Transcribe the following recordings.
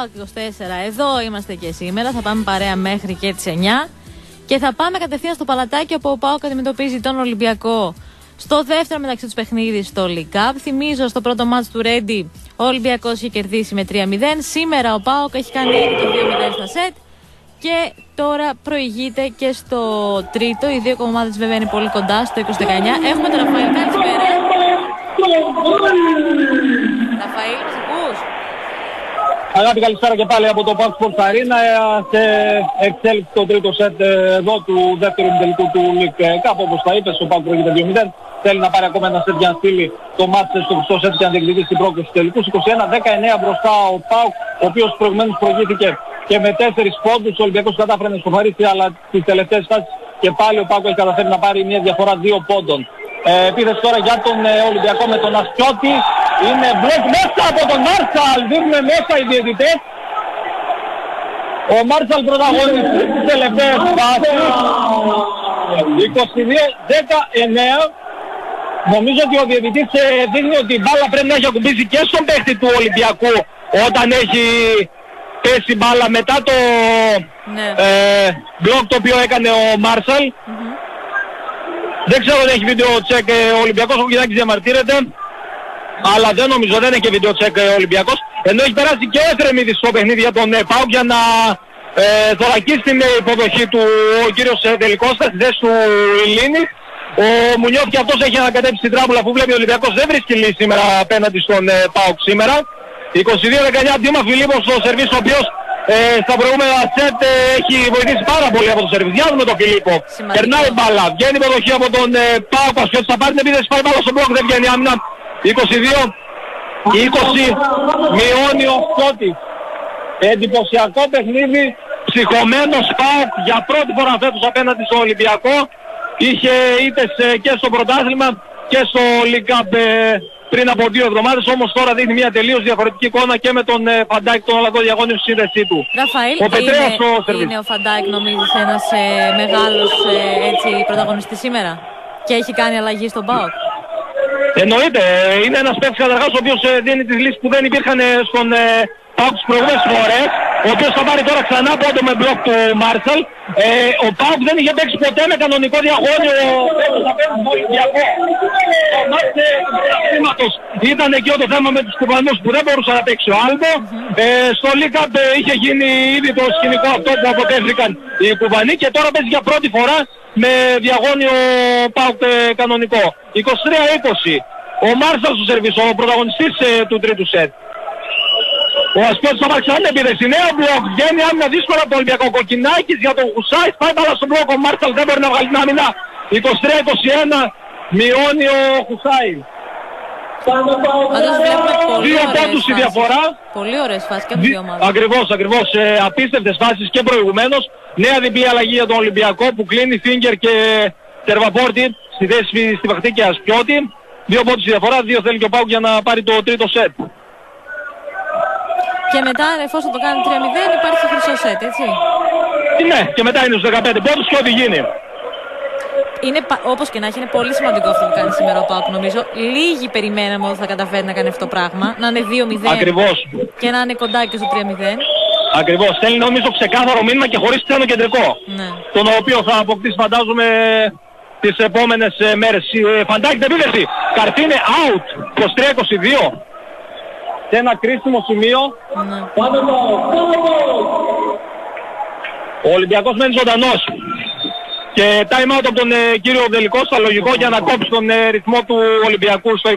ΠΑΟΚ 24. Εδώ είμαστε και σήμερα. Θα πάμε παρέα μέχρι και τις 9. Και θα πάμε κατευθείαν στο παλατάκι όπου ο ΠΑΟΚ αντιμετωπίζει τον Ολυμπιακό στο δεύτερο μεταξύ τους παιχνίδι στο League Cup. Θυμίζω στο πρώτο μάτς του Ρέντι ο Ολυμπιακός είχε κερδίσει με 3-0. Σήμερα ο ΠΑΟΚ έχει κάνει το 2-0 στα σετ. Και τώρα προηγείται και στο τρίτο. Οι δύο ομάδε βέβαια είναι πολύ κοντά στο 20-19. Έχουμε τον Ραφαήλ. Καλησπέρα. Ραφαήλ, Αγάπη καλησπέρα και πάλι από το Park Sports Arena. Σε εξέλιξη το τρίτο σετ ε, εδώ του δεύτερου τελικού του League. Cup όπως τα είπες ο Park προηγείται 2-0 θέλει να πάρει ακόμα ένα σετ για να στείλει το μάτς στο χρυσό σετ και να διεκδικήσει την πρόκληση του τελικούς. 21-19 μπροστά ο Πάουκ ο οποίος προηγουμένως προηγήθηκε και με 4 πόντους. Ο Ολυμπιακός κατάφερε να σκοφαρίσει αλλά τις τελευταίες φάσεις και πάλι ο Πάουκ έχει καταφέρει να πάρει μια διαφορά 2 πόντων ε, επίθεση τώρα για τον ε, Ολυμπιακό με τον Ασκιώτη. Είναι μπλοκ μέσα από τον Μάρσαλ. Δείχνουν μέσα οι διαιτητές. Ο Μάρσαλ πρωταγωνιστής στις τελευταίες φάσεις. 22-19. Νομίζω ότι ο διαιτητής ε, δείχνει ότι η μπάλα πρέπει να έχει ακουμπήσει και στον παίχτη του Ολυμπιακού όταν έχει πέσει μπάλα μετά το ναι. ε, μπλοκ το οποίο έκανε ο Μάρσαλ. Δεν ξέρω αν έχει βίντεο τσεκ ε, ο Ολυμπιακός, ο Κιδάκης διαμαρτύρεται. Αλλά δεν νομίζω, δεν έχει βίντεο τσεκ ε, ο Ολυμπιακός. Ενώ έχει περάσει και ο Εθρεμίδης στο παιχνίδι για τον ε, ΠΑΟΚ για να ε, θωρακίσει την υποδοχή του ο κύριος Τελικώστα στη θέση του Ιλίνη. Ο Μουνιώθ και αυτός έχει ανακατέψει την τράβουλα που βλέπει ο Ολυμπιακός δεν βρίσκει λύση σήμερα απέναντι στον ε, ΠΑΟΚ σήμερα. 22-19 Ντίμα Φιλίππος στο σερβίς ο οποίος ε, στα προηγούμενα σετ ε, έχει βοηθήσει πάρα πολύ από το σερβις. Για δούμε τον Φιλίππο. Περνάει μπάλα. Βγαίνει υποδοχή από τον ε, Πάο Πασχέτς. Θα πάρει την επίθεση. Πάει μπάλα στον μπλοκ. Δεν βγαίνει άμυνα. 22. 20. Μειώνει ο Σκότης. Εντυπωσιακό παιχνίδι. Ψυχωμένος Πάο για πρώτη φορά φέτος απέναντι στο Ολυμπιακό. Είχε ήτες ε, και στο πρωτάθλημα και στο League Cup ε, πριν από δύο εβδομάδες, όμως τώρα δείχνει μια τελείως διαφορετική εικόνα και με τον ε, Φαντάκ, τον Ολλανδό διαγώνιο στη σύνδεσή του. Ραφαήλ, ο Πετρέας είναι, είναι ο Φαντάκ νομίζεις ένας ε, μεγάλος ε, έτσι, πρωταγωνιστής σήμερα; Και έχει κάνει αλλαγή στον ΠΑΟΚ; Εννοείται, ε, είναι ένας παίκτης καταρχάς ο οποίος ε, δίνει τις λύσεις που δεν υπήρχαν ε, στον Πάουκ τις προηγούμενες φορές, ο οποίος θα πάρει τώρα ξανά πόντο με μπλοκ του Μάρσελ. Ε, ο Πάουκ δεν είχε παίξει ποτέ με κανονικό διαγώνιο ο Ολυμπιακό. Ο Μάρσελ ήταν εκεί το θέμα με τους κουβανούς που δεν μπορούσε να παίξει ο Άλμπο. Ε, στο Λίκαμπ είχε γίνει ήδη το σκηνικό αυτό που αποτέθηκαν οι κουβανοί και τώρα παίζει για πρώτη φορά με διαγώνιο Πάουκ κανονικό. 23-20. Ο Μάρσαλ στο σερβίς, ο πρωταγωνιστής ε, του τρίτου σετ. Ο Ασκότης θα πάρει ξανά επίδεση. Νέο μπλοκ. Βγαίνει άμυνα δύσκολα από το Ολυμπιακό. Κοκκινάκης για τον Χουσάης. Πάει μπάλα στον μπλοκ. Ο Μάρσαλ δεν μπορεί να βγάλει την άμυνα. 23-21. Μειώνει ο Χουσάη. Δύο πόντους η διαφορά. Πολύ ωραίες φάσεις και από δύο ομάδες. Ακριβώς, ακριβώς. Ε, απίστευτες φάσεις και προηγουμένως. Νέα διπλή αλλαγή για τον Ολυμπιακό που κλείνει Φίγκερ και Τερβαπόρτη στη θέση στη Βαχτή και Ασκιώτη. Δύο πόντους η διαφορά, δύο θέλει και ο Πάουκ για να πάρει το τρίτο σετ. Και μετά, εφόσον το κάνει 3-0, υπάρχει χρυσό σετ, έτσι. Ναι, και μετά είναι στους 15 πόντους και ό,τι γίνει. Είναι, όπως και να έχει, είναι πολύ σημαντικό αυτό που κάνει σήμερα ο Πάουκ, νομίζω. Λίγοι περιμέναμε ότι θα καταφέρει να κάνει αυτό το πράγμα. Να είναι 2-0 Ακριβώς. και να είναι κοντά και στο 3-0. Ακριβώς. Θέλει νομίζω ξεκάθαρο μήνυμα και χωρίς ξένο κεντρικό. Ναι. Τον οποίο θα αποκτήσει φαντάζομαι τις επόμενες ε, μέρες. Ε, Φαντάκι την επίθεση. Καρτίνε out. 23-22 σε ένα κρίσιμο σημείο. Ναι. Ο Ολυμπιακός μένει ζωντανός. Και time out από τον ε, κύριο Δελικό στα λογικό για να κόψει τον ε, ρυθμό του Ολυμπιακού στο 23-22.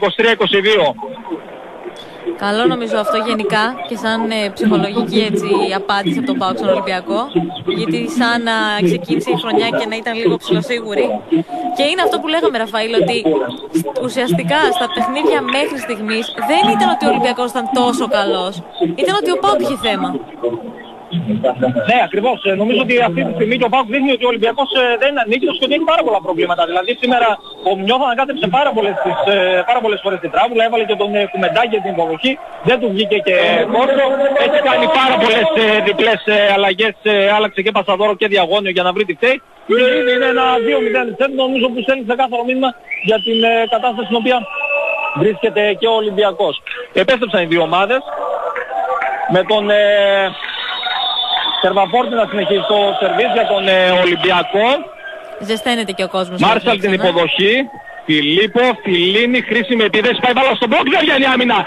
Καλό νομίζω αυτό γενικά και σαν ε, ψυχολογική έτσι, απάντηση από τον Πάο στον Ολυμπιακό. Γιατί σαν να ξεκίνησε η χρονιά και να ήταν λίγο ψηλοσίγουρη. Και είναι αυτό που λέγαμε Ραφαήλ, ότι ουσιαστικά στα παιχνίδια μέχρι στιγμής δεν ήταν ότι ο Ολυμπιακός ήταν τόσο καλός. Ήταν ότι ο Πάο είχε θέμα. Ναι, ακριβώς. Ε, νομίζω ότι αυτή τη στιγμή και ο Πάουκ δείχνει ότι ο Ολυμπιακός ε, δεν είναι ανίκητος και ότι έχει πάρα πολλά προβλήματα. Δηλαδή σήμερα ο Μνιώθα ανακάτεψε πάρα πολλές, τις, ε, πάρα πολλές φορές την τράβουλα, έβαλε και τον ε, κουμεντάκι για την υποδοχή, δεν του βγήκε και κόρσο. Έχει κάνει πάρα πολλές ε, διπλές ε, αλλαγές, ε, άλλαξε και πασαδόρο και διαγώνιο για να βρει τη φταίη. Είναι, είναι ένα 2-0 σετ νομίζω που στέλνει ξεκάθαρο μήνυμα για την ε, κατάσταση στην οποία βρίσκεται και ο Ολυμπιακός. Επέστρεψαν οι δύο ομάδες. με τον ε, Σερβαπόρτη να συνεχίσει το σερβίς για τον ε, Ολυμπιακό. Ζεσταίνεται και ο κόσμος. Μάρσαλ την υποδοχή. Φιλίππο, Φιλίνη, χρήσιμη επίδεση, πάει βάλα στον μπλοκ, δεν βγαίνει άμυνα. 24-22.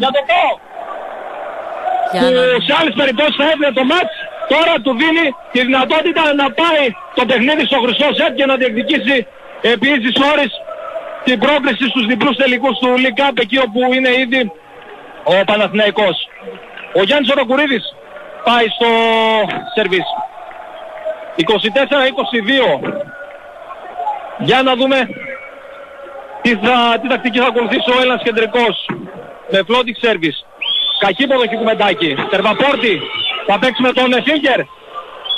Για το πω. Που σε άλλες περιπτώσεις θα έπαιρνε το μάτς, τώρα του δίνει τη δυνατότητα να πάει το παιχνίδι στο χρυσό σετ και να διεκδικήσει επί ίσης ώρες την πρόκριση στους διπλούς τελικούς του League Cup εκεί όπου είναι ήδη ο Παναθηναϊκός. Ο Γιάννης Οροκουρίδης πάει στο σερβίς. 24-22. Για να δούμε τι, θα, τι τακτική θα ακολουθήσει ο Έλληνας κεντρικός. Με floating service. Καχύποδο και κουμεντάκι. Τερβαπόρτη. Θα παίξει με τον Φίγκερ.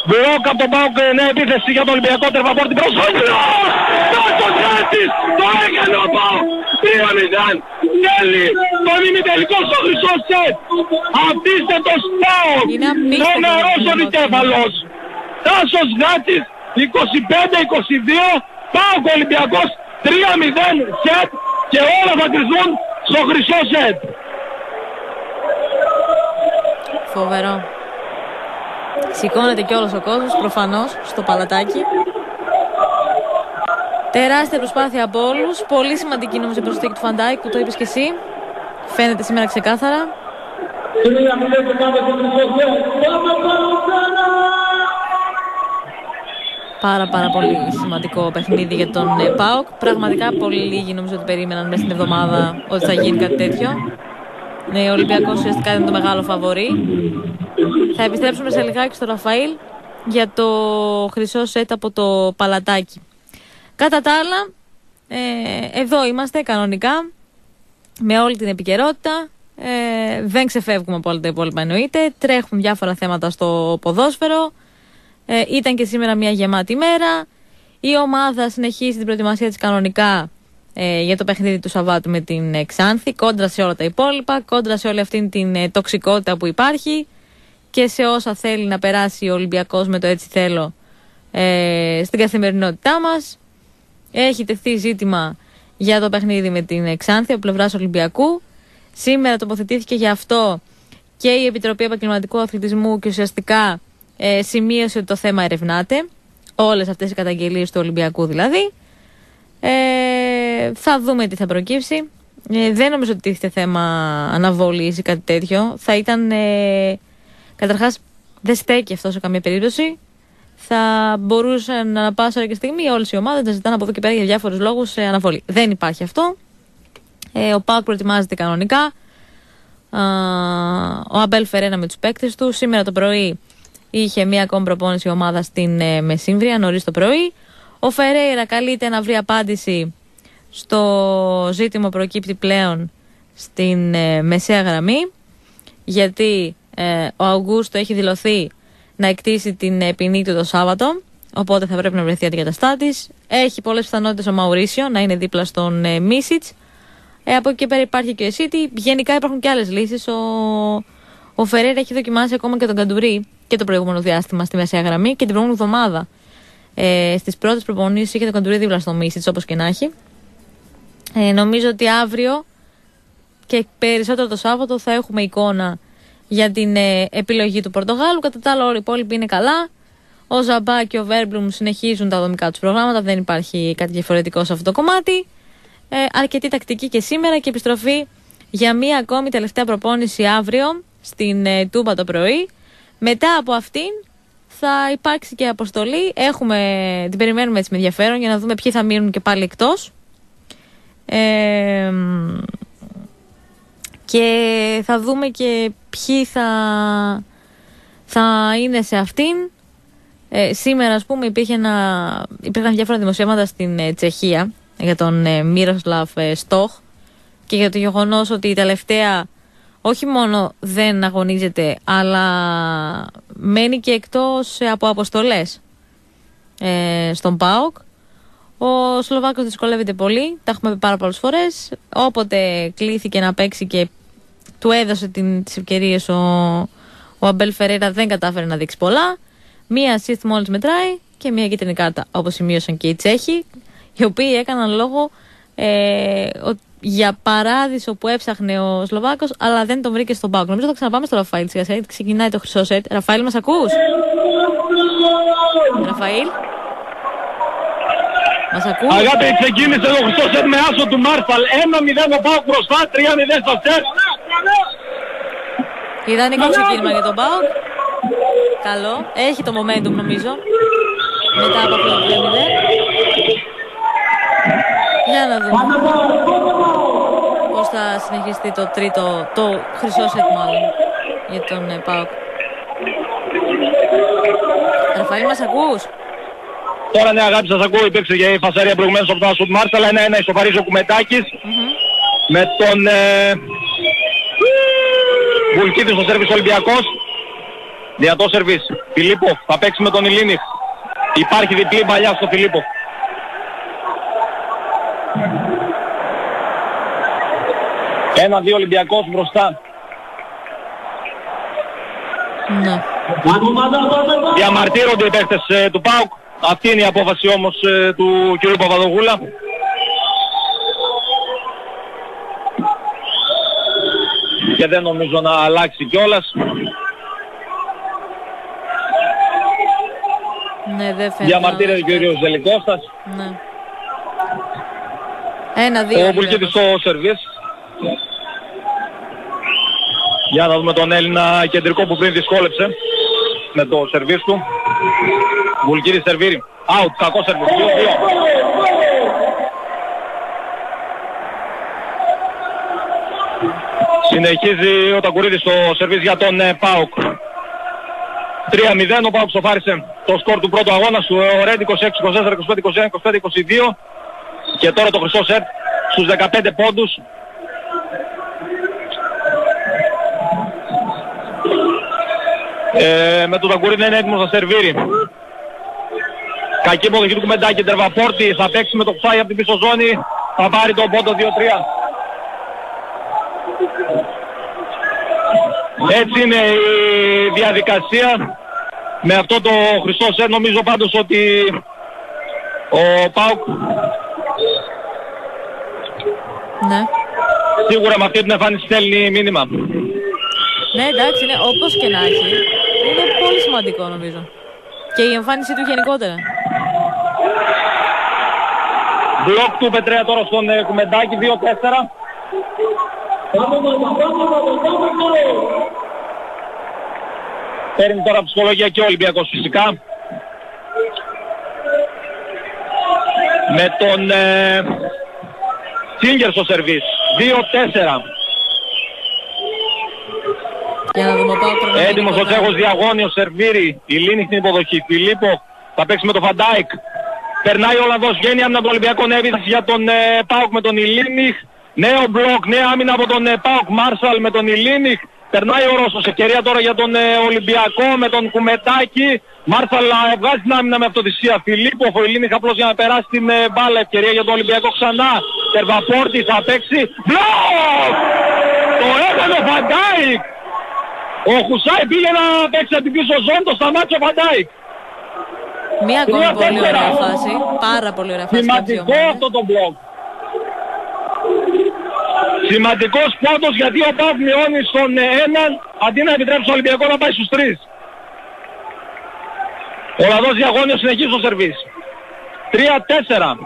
Μπλοκ από τον Πάουκ νέα επίθεση για τον Ολυμπιακό Τερβαπόρτη προσφόγγυλο! Το Ζάτης! Το έκανε ο Πάουκ! 3-0! Νέλη! Το τελικός στο χρυσός σετ! Απίστευτος Πάουκ! Τρομερός ο Δικέφαλος! Τάσος Γάτης 25-22 Πάουκ Ολυμπιακός 3-0 σετ και όλα θα κρυθούν στο χρυσό σετ! Φοβερό. Σηκώνεται και όλος ο κόσμος, προφανώς, στο παλατάκι. Τεράστια προσπάθεια από όλους. Πολύ σημαντική νομίζω η προσθήκη του Φαν Ντάικ που το είπες και εσύ. Φαίνεται σήμερα ξεκάθαρα. Πάρα πάρα πολύ σημαντικό παιχνίδι για τον ε, ΠΑΟΚ. Πραγματικά πολύ λίγοι νομίζω ότι περίμεναν μέσα στην εβδομάδα ότι θα γίνει κάτι τέτοιο. Ναι, ο Ολυμπιακός ουσιαστικά είναι το μεγάλο φαβορή. Θα επιστρέψουμε σε λιγάκι στο Ραφαήλ για το χρυσό σετ από το παλατάκι. Κατά τα άλλα, ε, εδώ είμαστε κανονικά με όλη την επικαιρότητα. Ε, δεν ξεφεύγουμε από όλα τα υπόλοιπα εννοείται. Τρέχουν διάφορα θέματα στο ποδόσφαιρο. Ε, ήταν και σήμερα μια γεμάτη μέρα. Η ομάδα συνεχίζει την προετοιμασία της κανονικά ε, για το παιχνίδι του Σαββάτου με την Ξάνθη, κόντρα σε όλα τα υπόλοιπα, κόντρα σε όλη αυτή την ε, τοξικότητα που υπάρχει και σε όσα θέλει να περάσει ο Ολυμπιακός με το έτσι θέλω ε, στην καθημερινότητά μας. Έχει τεθεί ζήτημα για το παιχνίδι με την Ξάνθη από πλευράς Ολυμπιακού. Σήμερα τοποθετήθηκε για αυτό και η Επιτροπή Επαγγελματικού Αθλητισμού και ουσιαστικά ε, σημείωσε ότι το θέμα ερευνάται. Όλες αυτές οι καταγγελίες του Ολυμπιακού δηλαδή. Ε, θα δούμε τι θα προκύψει. Ε, δεν νομίζω ότι τίθεται θέμα αναβολής ή κάτι τέτοιο. Θα ήταν. Ε, Καταρχάς, δεν στέκει αυτό σε καμία περίπτωση. Θα μπορούσαν να πάσα και στιγμή όλες οι ομάδες να ζητάνε από εδώ και πέρα για διάφορους λόγους σε αναβολή. Δεν υπάρχει αυτό. Ε, ο Πάουκ προετοιμάζεται κανονικά. ο Αμπέλ Φερένα με τους παίκτες του. Σήμερα το πρωί είχε μία ακόμη προπόνηση ομάδα στην ε, Μεσύμβρια νωρίς το πρωί. Ο Φερέιρα καλείται να βρει απάντηση στο ζήτημα προκύπτει πλέον στην ε, μεσαία γραμμή γιατί ε, ο Αυγούστο έχει δηλωθεί να εκτίσει την ε, ποινή του το Σάββατο οπότε θα πρέπει να βρεθεί αντικαταστάτης. Έχει πολλές πιθανότητες ο Μαουρίσιο να είναι δίπλα στον ε, Μίσιτς. Ε, από εκεί και πέρα υπάρχει και ο Σίτι. Γενικά υπάρχουν και άλλες λύσεις. Ο, ο Φεραίρα έχει δοκιμάσει ακόμα και τον Καντουρί και το προηγούμενο διάστημα στη μεσαία γραμμή και την προηγούμενη εβδομάδα ε, Στις πρώτες προπονήσεις είχε το κοντουρί δίπλα στο Μίσιτς, όπως και να έχει. Ε, νομίζω ότι αύριο και περισσότερο το Σάββατο θα έχουμε εικόνα για την ε, επιλογή του Πορτογάλου. Κατά τα άλλα, όλοι οι υπόλοιποι είναι καλά. Ο Ζαμπά και ο Βέρμπλουμ συνεχίζουν τα δομικά τους προγράμματα. Δεν υπάρχει κάτι διαφορετικό σε αυτό το κομμάτι. Ε, αρκετή τακτική και σήμερα και επιστροφή για μία ακόμη τελευταία προπόνηση αύριο στην ε, Τούμπα το πρωί. Μετά από αυτήν θα υπάρξει και αποστολή. Έχουμε, την περιμένουμε έτσι με ενδιαφέρον για να δούμε ποιοι θα μείνουν και πάλι εκτός. Και θα δούμε και ποιοι θα, θα είναι σε αυτήν. Ε, σήμερα, ας πούμε, υπήρχε ένα, υπήρχαν διάφορα δημοσιεύματα στην ε, Τσεχία για τον ε, Μύροσλαβ ε, Στόχ και για το γεγονός ότι η τελευταία όχι μόνο δεν αγωνίζεται, αλλά μένει και εκτός ε, από αποστολές ε, στον ΠΑΟΚ. Ο Σλοβάκος δυσκολεύεται πολύ, τα έχουμε πει πάρα πολλές φορές. Όποτε κλήθηκε να παίξει και του έδωσε την, τις ευκαιρίες ο, ο Αμπέλ Φερέρα δεν κατάφερε να δείξει πολλά. Μία assist μόλις μετράει και μία κίτρινη κάρτα, όπως σημείωσαν και οι Τσέχοι, οι οποίοι έκαναν λόγο ε, για παράδεισο που έψαχνε ο Σλοβάκος αλλά δεν τον βρήκε στον Πάουκ. Νομίζω θα ξαναπάμε στο Ραφαήλ σιγά σιγά, ξεκινάει το χρυσό σετ. Ραφαήλ μας ακούς; Ραφαήλ; Μας ακούς; Αγάπη ξεκίνησε το χρυσό σετ με άσο του Μάρσαλ. 1-0 ο Πάουκ μπροστά, 3-0 στο σετ. Ιδανικό ξεκίνημα για τον Πάουκ. Καλό. Έχει το momentum νομίζω. Μετά από αυτό το 3-0. Για να δούμε πώς θα συνεχιστεί το τρίτο, το χρυσό σετ μάλλον για τον ε, ΠΑΟΚ. Ραφαήλ μας ακούς; Τώρα ναι αγάπη σας ακούω, υπήρξε και η φασαρία προηγουμένως από τον Ασουτ Μάρσαλ, ένα-ένα στο Παρίσο Κουμετάκης με τον ε, Βουλκίδη στο σερβις Ολυμπιακός. Διατό σερβις. Φιλίππο θα παίξει με τον Ηλίνης. Υπάρχει διπλή παλιά στο Φιλίππο. Ένα-δύο Ολυμπιακός μπροστά. Ναι. Διαμαρτύρονται οι παίκτες ε, του ΠΑΟΚ. Αυτή είναι η απόφαση όμως ε, του κ. Παπαδογούλα. Και δεν νομίζω να αλλάξει κιόλας. Ναι, δεν φαίνεται. Διαμαρτύρεται ο κ. Ζελικώστας. Ναι. Ένα-δύο. Ο Βουλκίδης στο σερβίς. Για να δούμε τον Έλληνα κεντρικό που πριν δυσκόλεψε με το σερβίς του. Βουλκίδης σερβίρει. Out, κακό σερβίς. 2-2. Συνεχίζει ο Ταγκουρίδης στο σερβίς για τον ε, ΠΑΟΚ. 3-0 ο ΠΑΟΚ σοφάρισε το σκορ του πρώτου αγώνα σου. Ο Ρέντ 26, 24, 25, 21, 25, 22. Και τώρα το χρυσό σετ στους 15 πόντους. Ε, με τον Ταγκουρίδη να είναι έτοιμος να σερβίρει. Κακή υποδοχή του Κουμεντάκη, Τερβαπόρτη, θα παίξει με το Ξάι από την πίσω ζώνη, θα πάρει τον πόντο 2-3. Έτσι είναι η διαδικασία. Με αυτό το χρυσό σετ νομίζω πάντως ότι ο Πάουκ Ναι. σίγουρα με αυτή την εμφάνιση στέλνει μήνυμα. Ναι, εντάξει, είναι όπως και να έχει. Είναι πολύ σημαντικό νομίζω. Και η εμφάνισή του γενικότερα. Μπλοκ του Πετρέα τώρα στον ε, Κουμεντάκη 2-4. Παίρνει τώρα ψυχολογία και ο Ολυμπιακός φυσικά. Με τον ε, Τσίγκερ στο σερβίς. 2-4. Για να δούμε πάω χρονικά. Έτοιμος ο Τσέχος διαγώνιος, σερβίρει. Η Λίνη στην υποδοχή. Φιλίππο θα παίξει με τον Φαν Ντάικ. Περνάει ο Ολλανδός, βγαίνει άμυνα από τον Ολυμπιακό Νέβης για τον ε, ΠΑΟΚ με τον Ίλινιχ. Νέο μπλοκ, νέα άμυνα από τον ε, ΠΑΟΚ Μάρσαλ με τον Ίλινιχ. Περνάει ο Ρώσος, ευκαιρία τώρα για τον ε, Ολυμπιακό με τον Κουμετάκη. Μάρσαλ ε, βγάζει την άμυνα με αυτοθυσία. Φιλίπποφ, ο Ίλινιχ απλώς για να περάσει την ε, μπάλα. Ευκαιρία για τον Ολυμπιακό ξανά. Τερβαπόρτη θα παίξει. Μπλοκ! Το έκανε ο Φαν Ντάικ! Ο Χουσάι πήγε να παίξει από την πίσω ζώνη, το σταμάτησε ο Φαν Ντάικ. Μία ακόμη Τρία, πολύ τέσσερα. ωραία φάση. Πάρα πολύ ωραία φάση. για τις δύο Σημαντικό ομάδες. αυτό το μπλοκ. Σημαντικός πόντος γιατί ο ΠΑΟΚ μειώνει στον ε, έναν αντί να επιτρέψει στον Ολυμπιακό να πάει στους τρεις. Ολλανδός διαγώνιος συνεχίζει στο σερβίς. 3-4.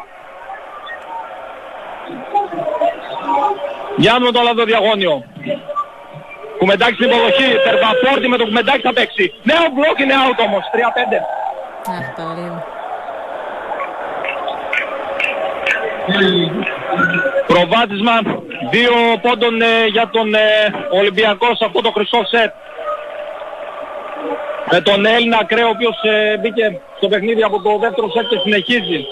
Για με τον Λαδό Διαγώνιο. Κουμεντάκι στην υποδοχή. Τερβαπόρτη με τον Κουμεντάκι θα παίξει. Νέο μπλοκ είναι out όμως. 3-5. Αχ, Παναγία. Προβάδισμα δύο πόντων ε, για τον ε, Ολυμπιακός σε αυτό το χρυσό σετ. Με τον Έλληνα Κρέο ο οποίος ε, μπήκε στο παιχνίδι από το δεύτερο σετ και συνεχίζει.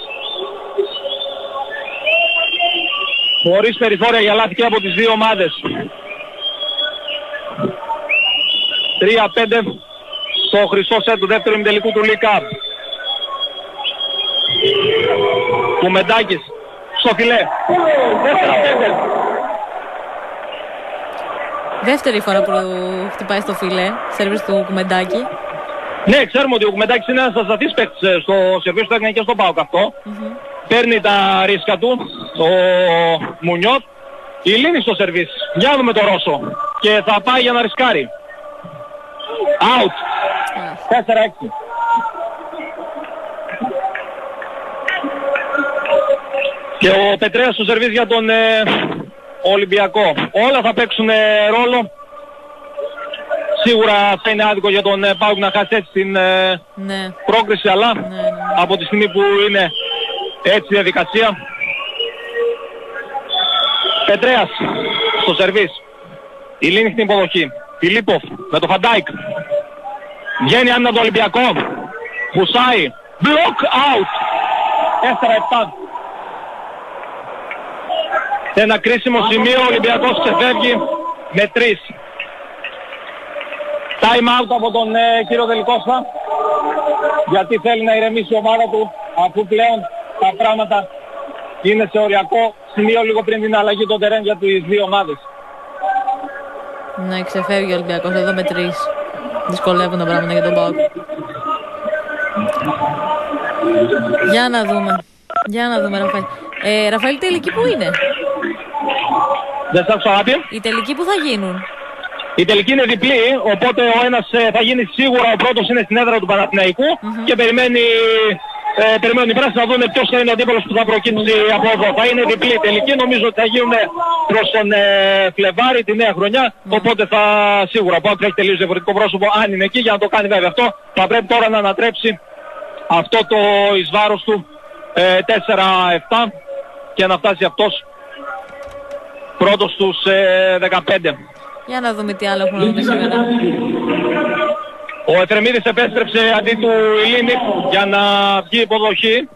Χωρίς περιθώρια για λάθη και από τις δύο ομάδες. 3-5 στο χρυσό σετ του δεύτερου ημιτελικού του League Cup. Κουμεντάκης στο φιλέ. 4-5. Δεύτερη φορά που χτυπάει στο φιλέ, σερβίς του κουμεντάκι. Ναι, ξέρουμε ότι ο Κουμεντάκης είναι ένας ασταθής παίκτης ε, στο σερβίς του έκανε και στο ΠΑΟΚ αυτό. Παίρνει τα ρίσκα του. ο Μουνιώτ. Η Λίνη στο σερβίς. Για να δούμε το Ρώσο. Και θα πάει για να ρισκάρει. Out. 4-6. Και ο Πετρέας στο σερβίς για τον ε, Ολυμπιακό. Όλα θα παίξουν ε, ρόλο. Σίγουρα θα είναι άδικο για τον ε, ΠΑΟΚ να χάσει έτσι την ε, Ναι. πρόκριση, αλλά Ναι, ναι. από τη στιγμή που είναι έτσι η διαδικασία. Πετρέας στο σερβίς. Ίλινιχ στην υποδοχή. Φιλίπποφ με το Φαν Ντάικ. Βγαίνει άμυνα το Ολυμπιακό. Χουσάι. Block out. 4-7. Σε ένα κρίσιμο σημείο ο Ολυμπιακός ξεφεύγει με 3. Time out από τον ε, κύριο Δελικώστα γιατί θέλει να ηρεμήσει η ομάδα του αφού πλέον τα πράγματα είναι σε οριακό σημείο λίγο πριν την αλλαγή των τερέν για τις δύο ομάδες. Ναι, ξεφεύγει ο Ολυμπιακός εδώ με τρεις. Δυσκολεύουν τα πράγματα για τον Πάοκ. Για να δούμε. Για να δούμε, Ραφαήλ. Ε, Ραφαήλ, η τελική που είναι; Δεν σας άκουσα αγάπη. Οι τελικοί που θα γίνουν; Η τελική είναι διπλή, οπότε ο ένας ε, θα γίνει σίγουρα ο πρώτος είναι στην έδρα του παναθηναικου και περιμένει, ε, περιμένουν οι πράσινοι να δουν ποιος θα είναι ο αντίπαλος που θα προκύψει από εδώ. Θα είναι διπλή η τελική, νομίζω ότι θα γίνουν προς τον ε, Φλεβάρι τη νέα χρονιά, οπότε θα σίγουρα ο θα έχει τελείως διαφορετικό πρόσωπο αν είναι εκεί για να το κάνει βέβαια αυτό. Θα πρέπει τώρα να ανατρέψει αυτό το εις βάρος του ε, 4-7 και να φτάσει αυτός πρώτος στους ε, 15. Για να δούμε τι άλλο έχουμε να δούμε σήμερα. Ο Εφρεμίδης επέστρεψε αντί του Ηλίνη για να βγει υποδοχή.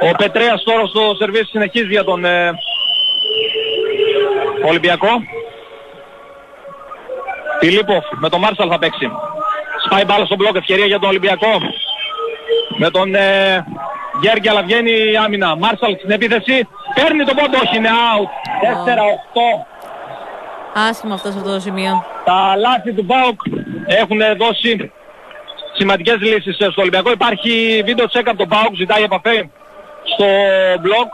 Ο Πετρέας τώρα στο σερβίς συνεχίζει για τον ε, Ολυμπιακό. Φιλίπποφ με τον Μάρσαλ θα παίξει. Σπάει μπάλα στον μπλοκ, ευκαιρία για τον Ολυμπιακό. Με τον ε, Γέργη αλλά βγαίνει η άμυνα. Μάρσαλ στην επίθεση. Παίρνει τον πόντο, όχι είναι out. 4-8. Άσχημα αυτό σε αυτό το σημείο. Τα λάθη του ΠΑΟΚ έχουν δώσει σημαντικές λύσεις στο Ολυμπιακό. Υπάρχει βίντεο check από τον ΠΑΟΚ, ζητάει επαφή στο blog.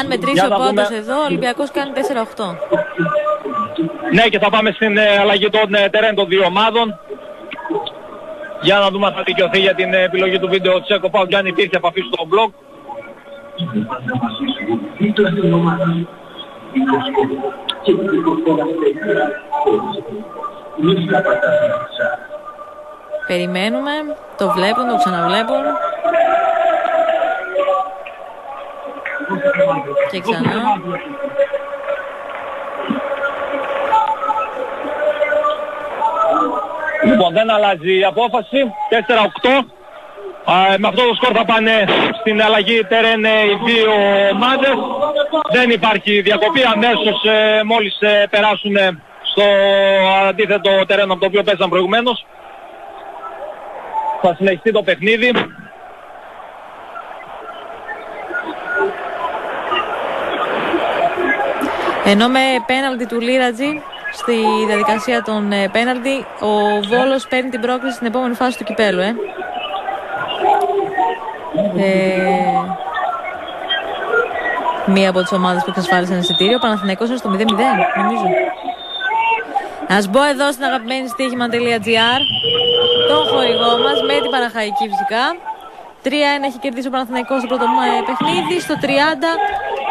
Αν μετρήσει Για ο να δούμε. πόντος εδώ, ο Ολυμπιακός κάνει 4-8. Ναι και θα πάμε στην ε, αλλαγή των ε, τερέν των δύο ομάδων. Για να δούμε αν θα δικαιωθεί για την ε, επιλογή του βίντεο check ο ΠΑΟΚ και αν υπήρχε επαφή στο blog. Περιμένουμε, το βλέπουν, το ξαναβλέπουν. Και ξανά. Λοιπόν, δεν αλλάζει η απόφαση. 4-8. Α, με αυτό το σκορ θα πάνε στην αλλαγή τερέν ε, οι δύο ομάδες. Δεν υπάρχει διακοπή. Αμέσως ε, μόλις ε, περάσουν ε, στο αντίθετο τερέν από το οποίο παίζαν προηγουμένως. Θα συνεχιστεί το παιχνίδι. Ενώ με πέναλτι του Λίρατζη στη διαδικασία των ε, πέναλτι, ο Βόλος παίρνει την πρόκληση στην επόμενη φάση του κυπέλου, ε. Ε, μία από τις ομάδες που εξασφάλισαν εισιτήριο, ο Παναθηναϊκός είναι στο 0-0, νομίζω. Ας μπω εδώ στην αγαπημένη στοίχημα.gr τον χορηγό μας με την Παναχαϊκή φυσικά. 3-1 έχει κερδίσει ο Παναθηναϊκός στο πρώτο ε, παιχνίδι, στο 30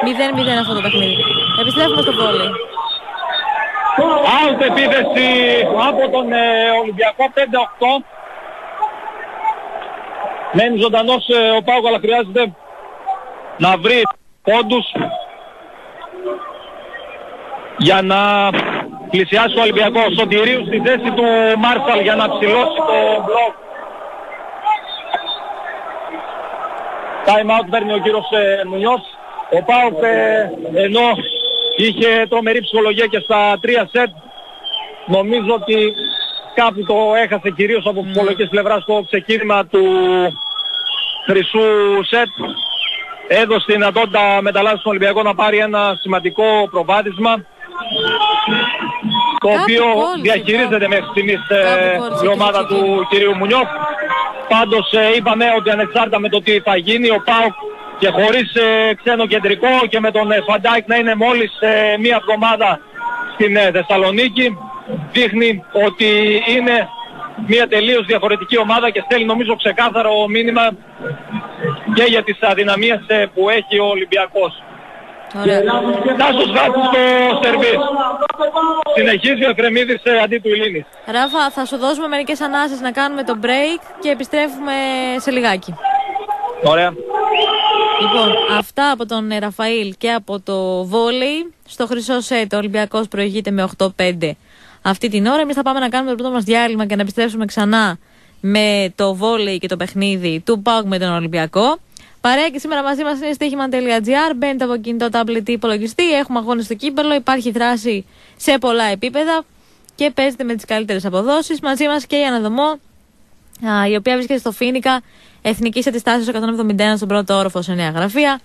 0-0 αυτό το παιχνίδι. Επιστρέφουμε στο βόλεϊ. Out επίθεση από τον ε, Ολυμπιακό 5-8. Μένει ζωντανός ε, ο Πάουκ αλλά χρειάζεται να βρει πόντους για να πλησιάσει ο Ολυμπιακός. Σωτηρίου στη θέση του Μάρσαλ για να ψηλώσει το μπλοκ. Time out παίρνει ο κύριος ε, Μουνιός. Ο Πάουκ ε, ενώ είχε τρομερή ψυχολογία και στα τρία σετ νομίζω ότι κάπου το έχασε κυρίως από ψυχολογικής πλευράς στο ξεκίνημα του χρυσού σετ. Έδωσε τη δυνατότητα μεταλλάσσεων στον Ολυμπιακό να πάρει ένα σημαντικό προβάδισμα το Κάπου οποίο κόλλησε, διαχειρίζεται κάπου. μέχρι στιγμής ε, Κάπου κόλλησε η και ομάδα στο του κυρίου Μουνιώθ. Πάντως ε, είπαμε ότι ανεξάρτητα με το τι θα γίνει ο ΠΑΟΚ και χωρίς ε, ξένο κεντρικό και με τον Φαν Ντάικ να είναι μόλις μία εβδομάδα στην Θεσσαλονίκη δείχνει ότι είναι μια τελείως διαφορετική ομάδα και στέλνει νομίζω ξεκάθαρο μήνυμα και για τις αδυναμίες που έχει ο Ολυμπιακός. Ωραία. Τάσος βάζει στο σερβίς. Συνεχίζει ο Κρεμίδης αντί του Ίλινιχ. Ράφα, θα σου δώσουμε μερικές ανάσες να κάνουμε το break και επιστρέφουμε σε λιγάκι. Ωραία. Λοιπόν, αυτά από τον Ραφαήλ και από το βόλεϊ. Στο χρυσό σετ ο Ολυμπιακός προηγείται με 8-5 αυτή την ώρα. Εμείς θα πάμε να κάνουμε το πρώτο μας διάλειμμα και να επιστρέψουμε ξανά με το βόλεϊ και το παιχνίδι του ΠΑΟΚ με τον Ολυμπιακό. Παρέα και σήμερα μαζί μας είναι στοίχημα.gr. Μπαίνετε από κινητό, τάμπλετ ή υπολογιστή. Έχουμε αγώνες στο κύπελο. Υπάρχει δράση σε πολλά επίπεδα και παίζετε με τις καλύτερες αποδόσεις. Μαζί μας και η Αναδομό, η οποία βρίσκεται στο Φίνικα Εθνικής Αντιστάσεως 171 στον πρώτο όροφο σε νέα γραφεία.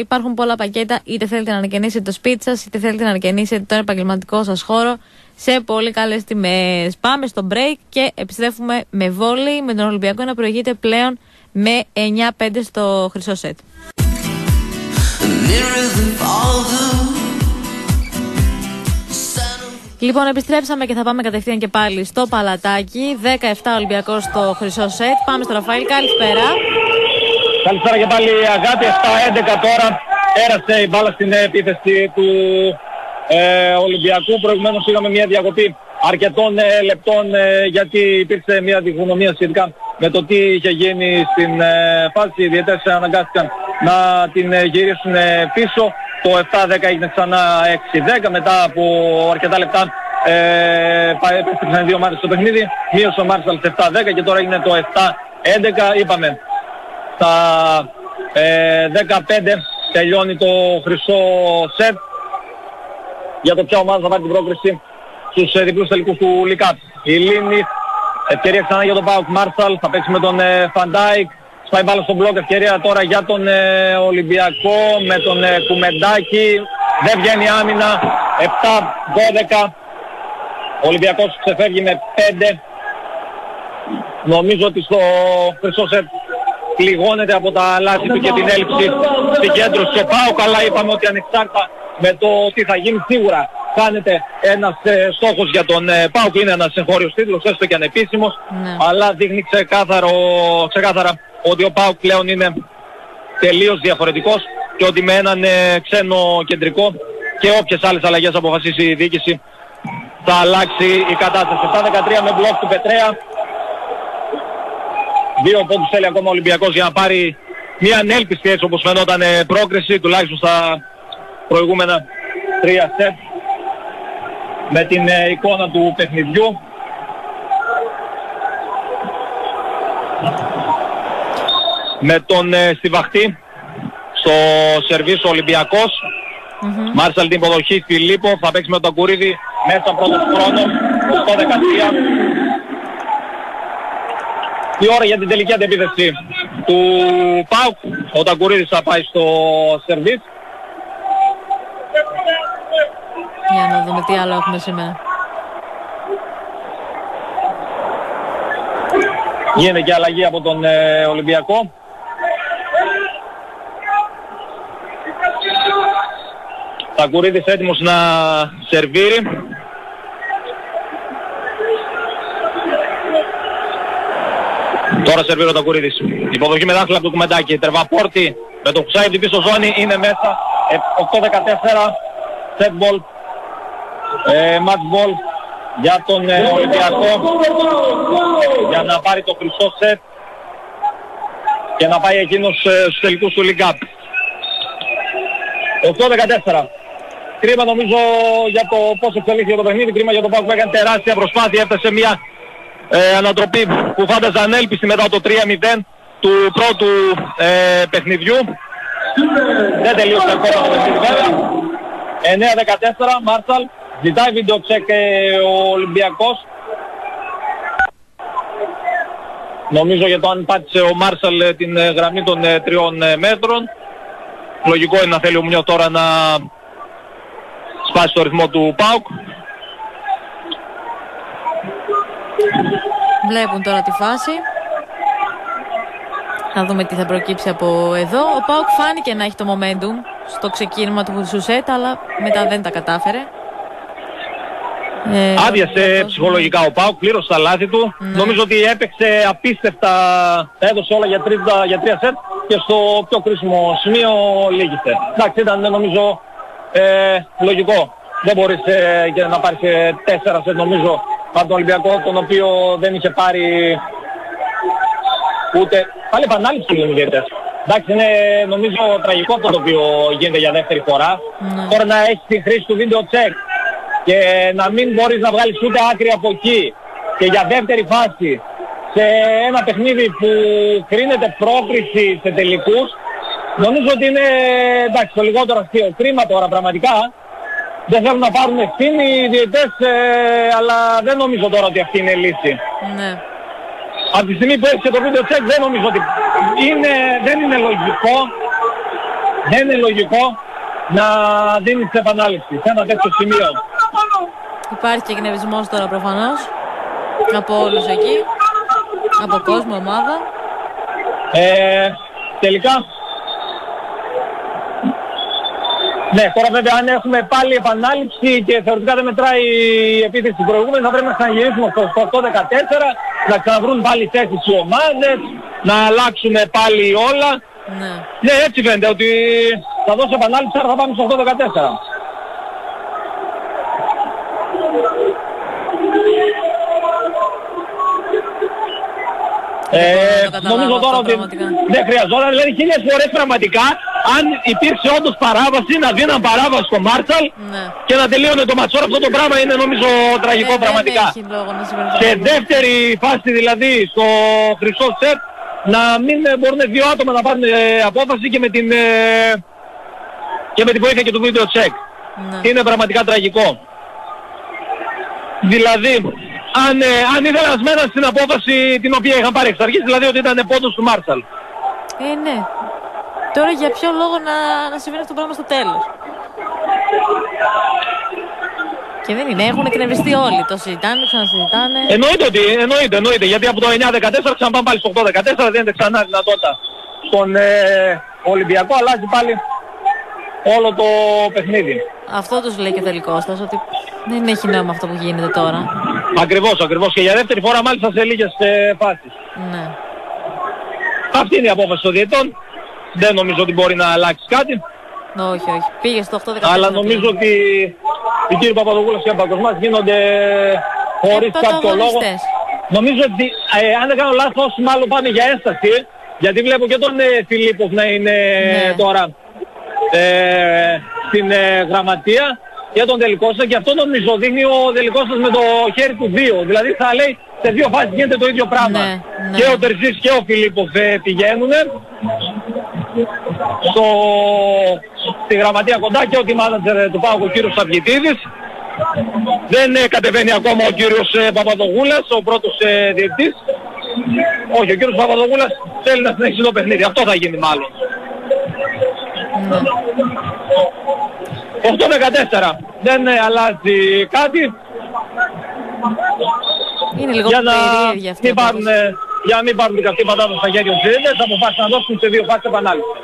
υπάρχουν πολλά πακέτα, είτε θέλετε να ανακαινήσετε το σπίτι σας, είτε θέλετε να ανακαινήσετε τον επαγγελματικό σας χώρο σε πολύ καλές τιμές. Πάμε στο break και επιστρέφουμε με βόλη με τον Ολυμπιακό να προηγείται πλέον με 9-5 στο χρυσό σετ. Λοιπόν, επιστρέψαμε και θα πάμε κατευθείαν και πάλι στο παλατάκι. 17 Ολυμπιακός στο χρυσό σετ. Πάμε στο Ραφαήλ. Καλησπέρα. Καλησπέρα και πάλι αγάπη. 7-11 τώρα. Πέρασε η μπάλα στην επίθεση του ε, Ολυμπιακού. Προηγουμένως είχαμε μια διακοπή αρκετών ε, λεπτών ε, γιατί υπήρξε μια διχονομία σχετικά με το τι είχε γίνει στην ε, φάση. Οι διαιτές αναγκάστηκαν να την ε, γυρίσουν πίσω. Το 7-10 έγινε ξανά 6-10 μετά από αρκετά λεπτά ε, επέστρεψαν δύο ομάδες στο παιχνίδι. Μείωσε ο Μάρσαλ σε 7-10 και τώρα είναι το 7-11. Είπαμε στα ε, 15 τελειώνει το χρυσό σετ για το ποια ομάδα θα πάρει την πρόκριση στους ε, διπλούς τελικούς του Λικάτ. Η Λίνη, ευκαιρία ξανά για τον Πάουκ Μάρσαλ, θα παίξει με τον Φαν Ντάικ, ε, σπάει μπάλα στον μπλοκ, ευκαιρία τώρα για τον ε, Ολυμπιακό με τον Κουμετάκη, δεν βγαίνει άμυνα, 7-12, ο Ολυμπιακός ξεφεύγει με 5, νομίζω ότι στο χρυσό σετ πληγώνεται από τα λάθη του και την έλλειψη στην κέντρο. Στο ΠΑΟΚ, αλλά είπαμε ότι ανεξάρτητα με το τι θα γίνει σίγουρα χάνεται ένας ε, στόχος για τον ε, ΠΑΟΚ, είναι ένας εγχώριος τίτλος, έστω και ανεπίσημος, Ναι. αλλά δείχνει ξεκάθαρο, ξεκάθαρα ότι ο ΠΑΟΚ πλέον είναι τελείως διαφορετικός και ότι με έναν ε, ξένο κεντρικό και όποιες άλλες αλλαγές αποφασίσει η διοίκηση θα αλλάξει η κατάσταση. 7-13 με μπλοκ του Πετρέα. Δύο πόντους θέλει ακόμα ο Ολυμπιακός για να πάρει μια ανέλπιστη έτσι όπως φαινόταν ε, πρόκριση τουλάχιστον στα προηγούμενα τρία σετ με την ε, εικόνα του παιχνιδιού. Με τον ε, Στιβαχτή στο σερβίς ο Ολυμπιακός. Μμμ. Μάρσαλ την υποδοχή Φιλίππο, θα παίξει με τον Κουρίδη μέσα πρώτος χρόνος, 8-13. Η ώρα για την τελική αντεπίθεση του ΠΑΟΚ, ο Ταγκουρίδης θα πάει στο σερβίς. Για να δούμε τι άλλο έχουμε σήμερα. Γίνεται και αλλαγή από τον ε, Ολυμπιακό. Ταγκουρίδης έτοιμος να σερβίρει. Τώρα σερβίρει ο Ταγκουρίδης. Υποδοχή με δάχτυλα από το κουμεντάκι. Τερβαπόρτη με το Χουσάι την πίσω ζώνη είναι μέσα. Ε, 8-14. Set ball. Ε, match ball για τον ε, Ολυμπιακό για να πάρει το χρυσό σετ και να πάει εκείνος ε, στους τελικούς του League Cup. 8-14. Κρίμα νομίζω για το πώς εξελίχθηκε το παιχνίδι, κρίμα για το Πάκο που έκανε τεράστια προσπάθεια, έφτασε μια ε, ανατροπή που φάνταζε ανέλπιστη μετά το 3-0 του πρώτου ε, παιχνιδιού. Δεν τελείωσε ακόμα το παιχνίδι βέβαια. 9-14, Μάρσαλ, ζητάει βίντεο τσεκ ε, ο Ολυμπιακός. Νομίζω για το αν πάτησε ο Μάρσαλ ε, την ε, γραμμή των ε, τριών ε, μέτρων. Λογικό είναι να θέλει ο Μουνιός τώρα να σπάσει το ρυθμό του ΠΑΟΚ. Βλέπουν τώρα τη φάση. Να δούμε τι θα προκύψει από εδώ. Ο Πάουκ φάνηκε να έχει το momentum στο ξεκίνημα του Σουσέτ, αλλά μετά δεν τα κατάφερε. Ε, Άδειασε ψυχολογικά ο Πάουκ, πλήρωσε τα λάθη του. Ναι. Νομίζω ότι έπαιξε απίστευτα, τα έδωσε όλα για, τρίτα, για τρία σετ και στο πιο κρίσιμο σημείο λύγησε. Εντάξει, ήταν νομίζω ε, λογικό. Δεν μπορείς ε, να πάρεις ε, τέσσερα σετ νομίζω από τον Ολυμπιακό, τον οποίο δεν είχε πάρει ούτε... Πάλι επανάληψη είναι ιδιαίτερα. Εντάξει, είναι νομίζω τραγικό το οποίο γίνεται για δεύτερη φορά. Ναι. Τώρα να έχεις τη χρήση του βίντεο check και να μην μπορείς να βγάλεις ούτε άκρη από εκεί και για δεύτερη φάση σε ένα παιχνίδι που κρίνεται πρόκριση σε τελικούς νομίζω ότι είναι εντάξει το λιγότερο αστείο. Κρίμα τώρα πραγματικά. Δεν θέλουν να πάρουν ευθύνη οι διαιτές ε, αλλά δεν νομίζω τώρα ότι αυτή είναι η λύση. Ναι. Από τη στιγμή που έχεις το βίντεο check δεν νομίζω ότι είναι, δεν είναι λογικό δεν είναι λογικό να δίνεις επανάληψη σε ένα τέτοιο σημείο. Υπάρχει και γνευισμός τώρα προφανώς από όλους εκεί, από κόσμο, ομάδα. Ε, τελικά, ναι, τώρα βέβαια αν έχουμε πάλι επανάληψη και θεωρητικά δεν μετράει η επίθεση του προηγούμενου θα πρέπει να ξαναγυρίσουμε στο 8-14, να ξαναβρούν πάλι θέσεις οι ομάδες, να αλλάξουμε πάλι όλα. Ναι. ναι, έτσι φαίνεται ότι θα δώσω επανάληψη, άρα θα πάμε στο 8-14. Ε, νομίζω τώρα ότι δεν χρειαζόταν, δηλαδή χίλιες φορές πραγματικά αν υπήρξε όντως παράβαση να δίναν παράβαση στο Μάρτσαλ ναι. και να τελείωνε το ματσόρ αυτό το πράγμα είναι νομίζω τραγικό ε, πραγματικά. Και δεύτερη φάση δηλαδή στο χρυσό σετ να μην μπορούν δύο άτομα να πάρουν ε, απόφαση και με την, ε, και με την βοήθεια και του βίντεο check. Ναι. Είναι πραγματικά τραγικό. Δηλαδή αν, ε, αν ήθελα να στην απόφαση την οποία είχαν πάρει εξ αρχής, δηλαδή ότι ήταν πόντος του Μάρσαλ. Ε, ναι. Τώρα για ποιο λόγο να, να συμβαίνει αυτό το πράγμα στο τέλος; Και δεν είναι, έχουν εκνευριστεί όλοι. Το συζητάνε, ξανασυζητάνε. Εννοείται ότι, εννοείται, εννοείται. Γιατί από το 9-14 ξαναπάμε πάλι στο 8-14, δίνεται ξανά δυνατότητα στον ε, Ολυμπιακό, αλλάζει πάλι όλο το παιχνίδι. Αυτό τους λέει και ο τελικός ότι δεν έχει νόημα αυτό που γίνεται τώρα. Ακριβώς, ακριβώς. Και για δεύτερη φορά μάλιστα σε λίγες ε, φάσεις. Ναι. Αυτή είναι η απόφαση των διετών. Δεν νομίζω ότι μπορεί να αλλάξει κάτι. Όχι, όχι. Πήγε στο 8 Αλλά νομίζω ότι οι κύριοι Παπαδογούλος και Παγκοσμάς γίνονται χωρίς κάποιο λόγο. Νομίζω ότι ε, αν δεν κάνω λάθος μάλλον πάνε για ένσταση. Γιατί βλέπω και τον ε, Φιλίππος να είναι ναι. τώρα ε, στην ε, γραμματεία για τον τελικό σας και αυτό νομίζω δείχνει ο τελικός σας με το χέρι του δύο. Δηλαδή θα λέει σε δύο φάσεις γίνεται το ίδιο πράγμα. Ναι, ναι. Και ο Τερζής και ο Φιλίππος ε, πηγαίνουν στο, στη γραμματεία κοντά και ο μάνατζερ του Πάου ο κύριος Αυγητίδης. Δεν ε, κατεβαίνει ακόμα ο κύριος ε, Παπαδογούλας, ο πρώτος ε, διευθυντής. Όχι, ο κύριος Παπαδογούλας θέλει να συνεχίσει το παιχνίδι. Αυτό θα γίνει μάλλον. Ναι. 8 με 14. Δεν ε, αλλάζει κάτι. Είναι λίγο για να περίεργη αυτή μην πάρουν, για να μην πάρουν την καυτή πατάτα στα χέρια τους ίδιες, αποφάσισαν να δώσουν σε δύο φάσεις επανάληψη.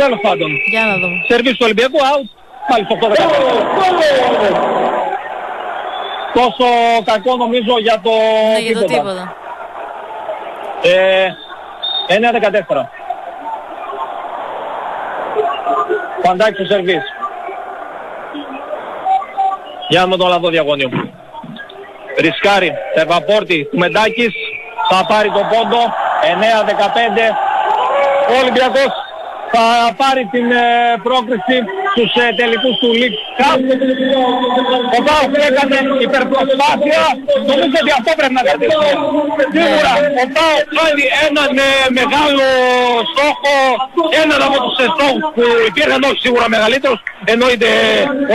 Τέλος πάντων. Για να δούμε. Σερβίς του Ολυμπιακού, out. Πάλι στο 8 Τόσο κακό νομίζω για το ναι, για το τίποτα. Ε, 9-14. Παντάκι στο σερβίς. Για να δούμε τον λαδό διαγωνίο. Ρισκάρι, Τερβαπόρτη, Μεντάκης, θα πάρει τον πόντο, 9-15. Ο Ολυμπιακός θα πάρει την ε, πρόκριση στους ε, τελικούς του League Cup. Ο Πάος έκανε υπερπροσπάθεια, νομίζω ότι αυτό πρέπει να κρατήσουμε. Σίγουρα ο Πάος κάνει έναν ε, μεγάλο στόχο, έναν από τους ε, στόχους που υπήρχαν, όχι σίγουρα μεγαλύτερος, εννοείται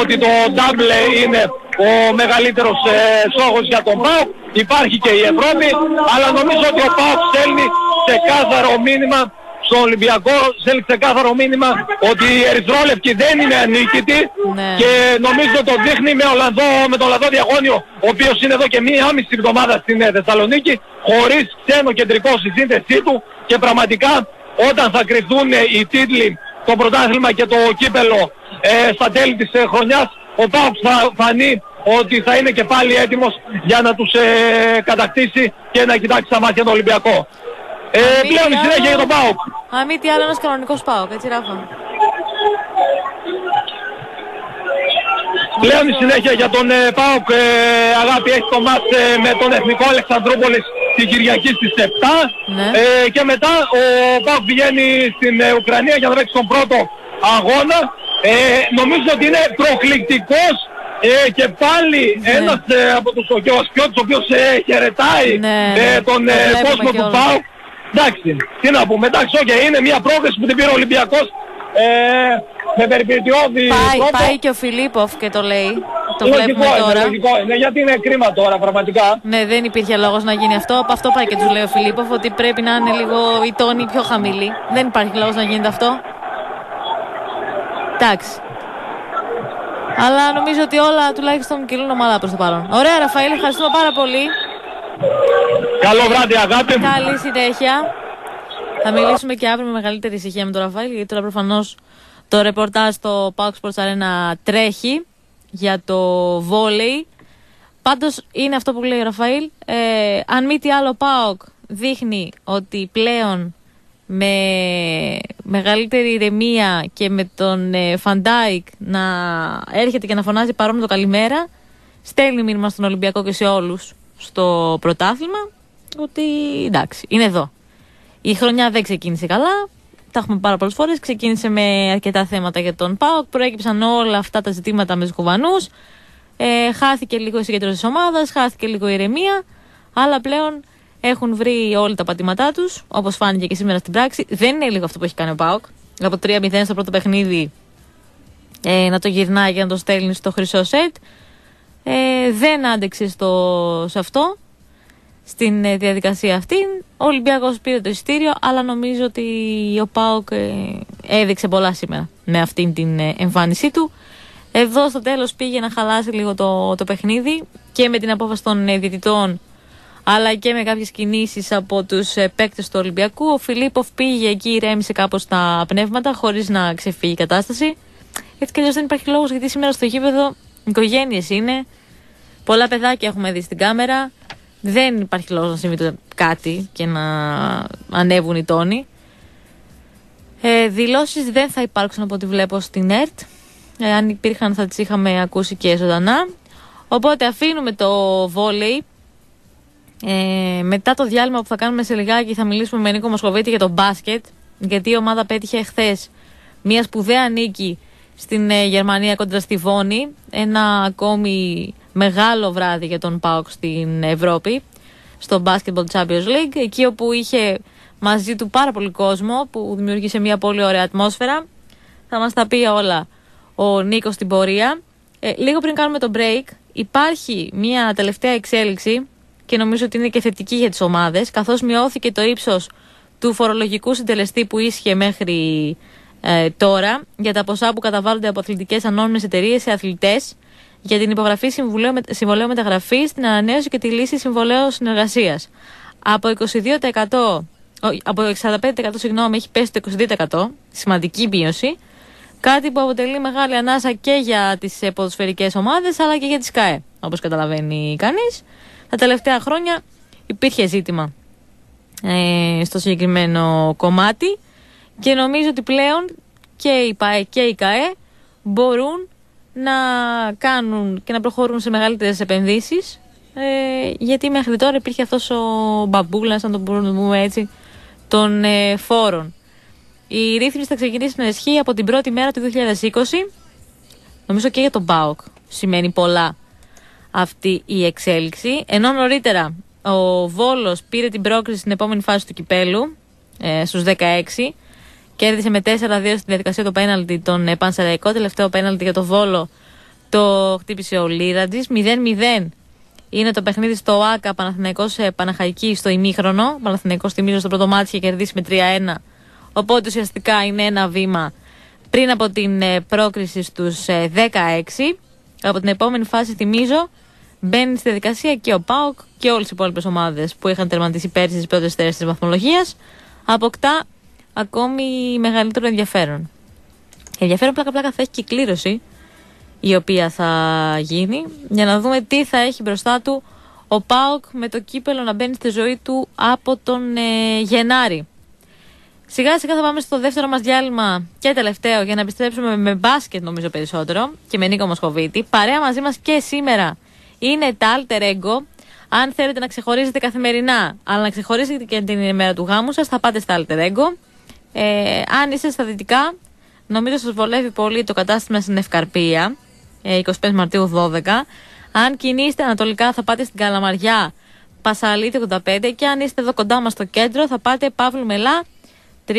ότι το double είναι ο μεγαλύτερος ε, στόχος για τον ΠΑΟΚ. Υπάρχει και η Ευρώπη, αλλά νομίζω ότι ο ΠΑΟΚ στέλνει σε κάθαρο μήνυμα στον Ολυμπιακό στέλνει ξεκάθαρο μήνυμα ότι η Ερυθρόλευκη δεν είναι ανίκητη Ναι. και νομίζω το δείχνει με, Ολλανδό, με τον Ολλανδό Διαγώνιο ο οποίος είναι εδώ και μία μισή εβδομάδα στην ε, Θεσσαλονίκη χωρίς ξένο κεντρικό στη σύνθεσή του και πραγματικά όταν θα κρυφθούν ε, οι τίτλοι το πρωτάθλημα και το κύπελο ε, στα τέλη της ε, χρονιάς ο Πάουξ θα φανεί ότι θα είναι και πάλι έτοιμος για να τους ε, κατακτήσει και να κοιτάξει στα μάτια τον Ολυμπιακό. Ε, μη πλέον η τι συνέχεια για άλλο- τον ΠΑΟΚ. Αν μη τι άλλο, ένας κανονικός πάω, έτσι Ράφα. Πλέον η συνέχεια για τον ε, ΠΑΟΚ ε, αγάπη έχει το μάτς ε, με τον Εθνικό Αλεξανδρούπολης την Κυριακή στις 7 Ναι. ε, και μετά ο ΠΑΟΚ πηγαίνει στην ε, Ουκρανία για να παίξει τον πρώτο αγώνα. Ε, νομίζω ότι είναι προκλητικός ε, και πάλι Ναι. ένας ε, από τους ογιοσκιώτες ο οποίος ε, χαιρετάει Ναι, ε, ναι, τον το ε, βλέπουμε κόσμο του κιόλας. ΠΑΟΚ. Εντάξει, τι να πούμε, εντάξει, okay, είναι μια πρόκληση που την πήρε ο Ολυμπιακός ε, με περιπετειώδη Πάει, τρόπο. πάει και ο Φιλίπποφ και το λέει. Το Λογικό βλέπουμε είναι, τώρα. λογικό είναι, γιατί είναι κρίμα τώρα πραγματικά. Ναι, δεν υπήρχε λόγος να γίνει αυτό. Από αυτό πάει και τους λέει ο Φιλίπποφ ότι πρέπει να είναι λίγο η τόνη πιο χαμηλή. Δεν υπάρχει λόγος να γίνεται αυτό. Εντάξει. Αλλά νομίζω ότι όλα τουλάχιστον κυλούν ομαλά προς το παρόν. Ωραία, Ραφαήλ, ευχαριστούμε πάρα πολύ. Καλό βράδυ αγάπη. Καλή συνέχεια. Θα μιλήσουμε και αύριο με μεγαλύτερη ησυχία με τον Ραφαήλ, γιατί τώρα προφανώς το ρεπορτάζ στο PAOK Sports Arena τρέχει για το βόλεϊ. Πάντως είναι αυτό που λέει ο Ραφαήλ. Ε, αν μη τι άλλο, ο ΠΑΟΚ δείχνει ότι πλέον με μεγαλύτερη ηρεμία και με τον ε, Φαν Ντάικ να έρχεται και να φωνάζει παρών με το καλημέρα, στέλνει μήνυμα στον Ολυμπιακό και σε όλους στο πρωτάθλημα ότι εντάξει, είναι εδώ. Η χρονιά δεν ξεκίνησε καλά. Τα έχουμε πάρα πολλές φορές. Ξεκίνησε με αρκετά θέματα για τον ΠΑΟΚ. Προέκυψαν όλα αυτά τα ζητήματα με τους κουβανούς. Ε, χάθηκε λίγο η συγκέντρωση της ομάδας, χάθηκε λίγο η ηρεμία. Αλλά πλέον έχουν βρει όλα τα πατήματά τους, όπως φάνηκε και σήμερα στην πράξη. Δεν είναι λίγο αυτό που έχει κάνει ο ΠΑΟΚ. Από 3-0 στο πρώτο παιχνίδι ε, να το γυρνάει και να το στέλνει στο χρυσό σετ. Ε, δεν άντεξε στο, σε αυτό στην ε, διαδικασία αυτή. Ο Ολυμπιακός πήρε το εισιτήριο, αλλά νομίζω ότι ο ΠΑΟΚ ε, έδειξε πολλά σήμερα με αυτήν την ε, εμφάνισή του. Εδώ στο τέλος πήγε να χαλάσει λίγο το, το παιχνίδι και με την απόφαση των ε, διαιτητών αλλά και με κάποιες κινήσεις από τους ε, παίκτες του Ολυμπιακού. Ο Φιλίπποφ πήγε εκεί, ηρέμησε κάπως τα πνεύματα χωρίς να ξεφύγει η κατάσταση. Έτσι κι αλλιώς δεν υπάρχει λόγος γιατί σήμερα στο γήπεδο οικογένειες είναι, πολλά παιδάκια έχουμε δει στην κάμερα. Δεν υπάρχει λόγος να συμβεί το κάτι και να ανέβουν οι τόνοι. Ε, δηλώσεις δεν θα υπάρξουν από ό,τι βλέπω στην ΕΡΤ. Ε, αν υπήρχαν θα τις είχαμε ακούσει και ζωντανά. Οπότε αφήνουμε το βόλεϊ. Ε, μετά το διάλειμμα που θα κάνουμε σε λιγάκι θα μιλήσουμε με Νίκο Μοσχοβίτη για το μπάσκετ. Γιατί η ομάδα πέτυχε χθες μια σπουδαία νίκη στην ε, Γερμανία κοντρα στη Βόνη. Ένα ακόμη μεγάλο βράδυ για τον ΠΑΟΚ στην Ευρώπη. Στο Basketball Champions League. Εκεί όπου είχε μαζί του πάρα πολύ κόσμο που δημιούργησε μια πολύ ωραία ατμόσφαιρα. Θα μας τα πει όλα ο Νίκος στην πορεία. Ε, λίγο πριν κάνουμε το break υπάρχει μια τελευταία εξέλιξη και νομίζω ότι είναι και θετική για τις ομάδες καθώς μειώθηκε το ύψος του φορολογικού συντελεστή που ίσχυε μέχρι ε, τώρα για τα ποσά που καταβάλλονται από αθλητικές ανώνυμες εταιρείες σε αθλητές για την υπογραφή συμβολέου, συμβολέου μεταγραφή, την ανανέωση και τη λύση συμβολέου συνεργασίας. Από 22%, ό, από 45% συγγνώμη, έχει πέσει το 22%, σημαντική μείωση. Κάτι που αποτελεί μεγάλη ανάσα και για τις ποδοσφαιρικές ομάδες αλλά και για τις ΚΑΕ, όπως καταλαβαίνει κανείς. Τα τελευταία χρόνια υπήρχε ζήτημα ε, στο συγκεκριμένο κομμάτι και νομίζω ότι πλέον και η ΠΑΕ και η ΚΑΕ μπορούν να κάνουν και να προχωρούν σε μεγαλύτερες επενδύσεις ε, γιατί μέχρι τώρα υπήρχε αυτός ο μπαμπούλας, αν το μπορούμε να το πούμε έτσι, των ε, φόρων. Η ρύθμιση θα ξεκινήσει να ισχύει από την πρώτη μέρα του 2020. Νομίζω και για τον ΠΑΟΚ σημαίνει πολλά αυτή η εξέλιξη. Ενώ νωρίτερα ο Βόλος πήρε την πρόκριση στην επόμενη φάση του κυπέλου ε, στους 16 Κέρδισε με 4-2 στη διαδικασία το πέναλτι τον ε, Πανσεραϊκό. Τελευταίο πέναλτι για το Βόλο το χτύπησε ο Λίρατζη. 0-0 είναι το παιχνίδι στο ΆΚΑ Παναθηναϊκός ε, Παναχαϊκή στο ημίχρονο. Παναθηναϊκός θυμίζω στο πρώτο μάτι είχε κερδίσει με 3-1 Οπότε ουσιαστικά είναι ένα βήμα πριν από την ε, πρόκριση στους 16. Από την επόμενη φάση θυμίζω μπαίνει στη διαδικασία και ο ΠΑΟΚ και όλες οι υπόλοιπες ομάδες που είχαν τερματίσει πέρσι στις πρώτες θέσεις της βαθμολογίας αποκτά ακόμη μεγαλύτερο ενδιαφέρον. Ενδιαφέρον πλάκα πλάκα θα έχει και η κλήρωση η οποία θα γίνει για να δούμε τι θα έχει μπροστά του ο ΠΑΟΚ με το κύπελο να μπαίνει στη ζωή του από τον ε, Γενάρη. Σιγά σιγά θα πάμε στο δεύτερο μας διάλειμμα και τελευταίο για να επιστρέψουμε με μπάσκετ νομίζω περισσότερο και με Νίκο Μοσχοβίτη. Παρέα μαζί μας και σήμερα είναι τα Alter Ego. Αν θέλετε να ξεχωρίζετε καθημερινά, αλλά να ξεχωρίζετε και την ημέρα του γάμου σας, θα πάτε στα Alter Ego. Ε, αν είστε στα δυτικά, νομίζω σας βολεύει πολύ το κατάστημα στην Ευκαρπία, 25 ε, Μαρτίου 12. Αν κινείστε ανατολικά θα πάτε στην Καλαμαριά, Πασαλίτη 85 και αν είστε εδώ κοντά μας στο κέντρο θα πάτε Παύλου Μελά 36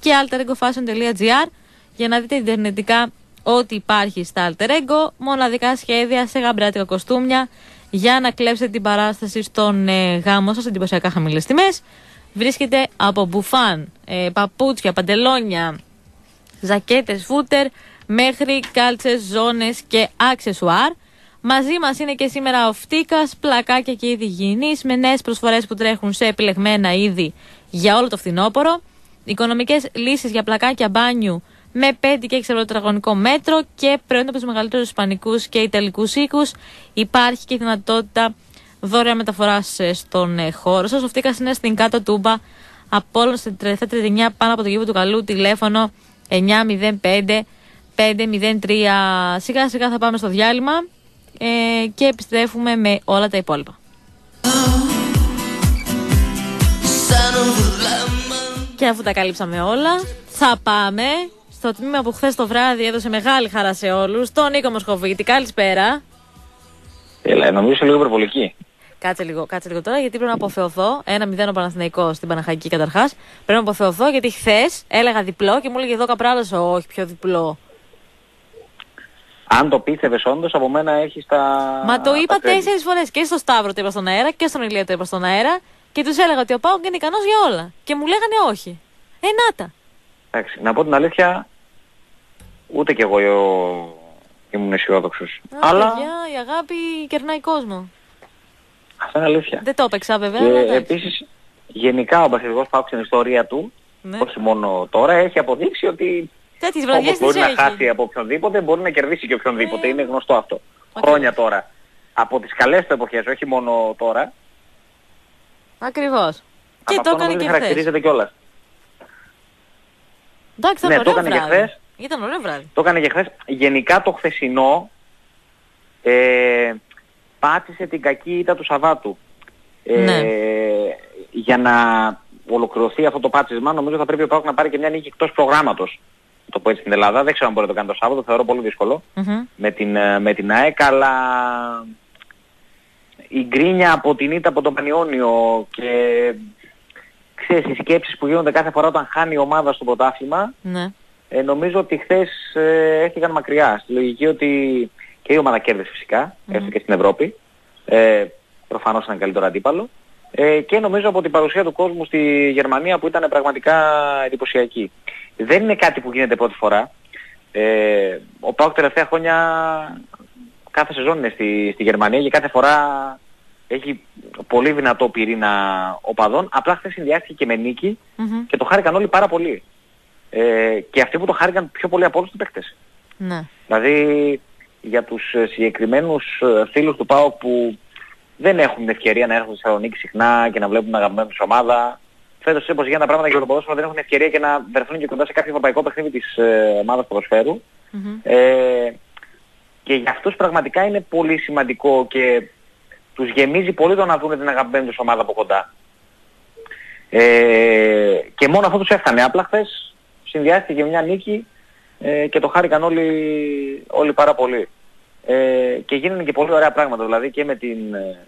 και alteregofashion.gr για να δείτε ιντερνετικά ό,τι υπάρχει στα Alter Ego, μοναδικά σχέδια σε γαμπράτικα κοστούμια για να κλέψετε την παράσταση στον ε, γάμο σας, εντυπωσιακά χαμηλές τιμές. Βρίσκεται από μπουφάν, ε, παπούτσια, παντελόνια, ζακέτες, φούτερ, μέχρι κάλτσες, ζώνες και αξεσουάρ. Μαζί μας είναι και σήμερα ο Φτίκας, πλακάκια και είδη υγιεινή με νέες προσφορές που τρέχουν σε επιλεγμένα είδη για όλο το φθινόπωρο. Οικονομικές λύσεις για πλακάκια μπάνιου με 5 και 6 ευρώ τετραγωνικό μέτρο και προϊόντα από τους μεγαλύτερους Ισπανικούς και Ιταλικούς οίκους. Υπάρχει και η δυνατότητα δωρεά μεταφοράς ε, στον ε, χώρο σας. Ο Φτίκα είναι στην κάτω τούμπα από όλων στην 3739 πάνω από το γύρο του καλού τηλέφωνο 905 503. Σιγά σιγά θα πάμε στο διάλειμμα ε, και επιστρέφουμε με όλα τα υπόλοιπα. Και αφού τα καλύψαμε όλα, θα πάμε στο τμήμα που χθες το βράδυ έδωσε μεγάλη χαρά σε όλους, τον Νίκο Μοσχοβίτη. Καλησπέρα. Έλα, νομίζω λίγο υπερβολική. Κάτσε λίγο, κάτσε λίγο τώρα, γιατί πρέπει να αποθεωθώ. Ένα μηδέν ο Παναθηναϊκός στην Παναχαϊκή καταρχάς. Πρέπει να αποθεωθώ, γιατί χθες έλεγα διπλό και μου έλεγε εδώ καπράλο, όχι πιο διπλό. Αν το πίστευες όντως, από μένα έχεις τα. Μα το είπα τέσσερις φορές. Και στο Σταύρο το είπα στον αέρα και στον Ηλία το είπα στον αέρα. Και τους έλεγα ότι ο Πάουκ είναι ικανός για όλα. Και μου λέγανε όχι. Ε, να Εντάξει, να πω την αλήθεια, ούτε κι εγώ ήμουν αισιόδοξος. Αλλά. Παιδιά, η αγάπη κερνάει κόσμο. Αυτό είναι αλήθεια. Δεν το έπαιξα βέβαια. Και επίσης, γενικά ο Πασχετικό Πάουκ στην ιστορία του, ναι. όχι μόνο τώρα, έχει αποδείξει ότι Τέτοιες βραδιές μπορεί να χάσει από οποιονδήποτε, μπορεί να κερδίσει και οποιονδήποτε. Ε. Είναι γνωστό αυτό. Χρόνια τώρα. Από τις καλές του εποχές, όχι μόνο τώρα. Ακριβώς. Και το έκανε και χθες. χαρακτηρίζεται κιόλας. Εντάξει, ήταν ναι, ωραίο βράδυ. Χθες, ήταν ωραίο βράδυ. Το έκανε και χθες. Γενικά το χθεσινό ε, πάτησε την κακή ήττα του Σαββάτου. Ε, ναι. Για να ολοκληρωθεί αυτό το πάτησμα νομίζω θα πρέπει ο Πάουκ να πάρει και μια νίκη εκτός προγράμματος το πω έτσι στην Ελλάδα. Δεν ξέρω αν μπορεί να το κάνει το Σάββατο, θεωρώ πολύ με, την, ε, με την ΑΕΚ, αλλά η γκρίνια από την ήττα από τον Πανιόνιο και ξέρεις, οι σκέψεις που γίνονται κάθε φορά όταν χάνει η ομάδα στο πρωτάθλημα, ναι. Ε, νομίζω ότι χθες ε, έφυγαν μακριά. Στη λογική ότι και η ομάδα κέρδισε φυσικά, mm-hmm. και στην Ευρώπη. Ε, προφανώς ήταν καλύτερο αντίπαλο. Ε, και νομίζω από την παρουσία του κόσμου στη Γερμανία που ήταν πραγματικά εντυπωσιακή δεν είναι κάτι που γίνεται πρώτη φορά. Ε, ο Πάοκ τελευταία χρόνια κάθε σεζόν είναι στη, στη Γερμανία και κάθε φορά έχει πολύ δυνατό πυρήνα οπαδών. Απλά χθες συνδυάστηκε και με νικη και το χάρηκαν όλοι πάρα πολύ. Ε, και αυτοί που το χάρηκαν πιο πολύ από όλους τους παίκτες. Ναι. Δηλαδή για τους συγκεκριμένους φίλους του ΠΑΟΚ που δεν έχουν την ευκαιρία να έρχονται στη Θεσσαλονίκη συχνά και να βλέπουν αγαπημένη τους ομάδα φέτος όπως γίνανε τα πράγματα για το ποδόσφαιρο δεν έχουν ευκαιρία και να βρεθούν και κοντά σε κάποιο ευρωπαϊκό παιχνίδι της ε, ομάδας ποδοσφαίρου. Mm-hmm. Ε, και για αυτούς πραγματικά είναι πολύ σημαντικό και τους γεμίζει πολύ το να δουν την αγαπημένη τους ομάδα από κοντά. Ε, και μόνο αυτό τους έφτανε. Απλά χθες συνδυάστηκε μια νίκη ε, και το χάρηκαν όλοι, όλοι πάρα πολύ. Ε, και γίνανε και πολύ ωραία πράγματα, δηλαδή και με την ε,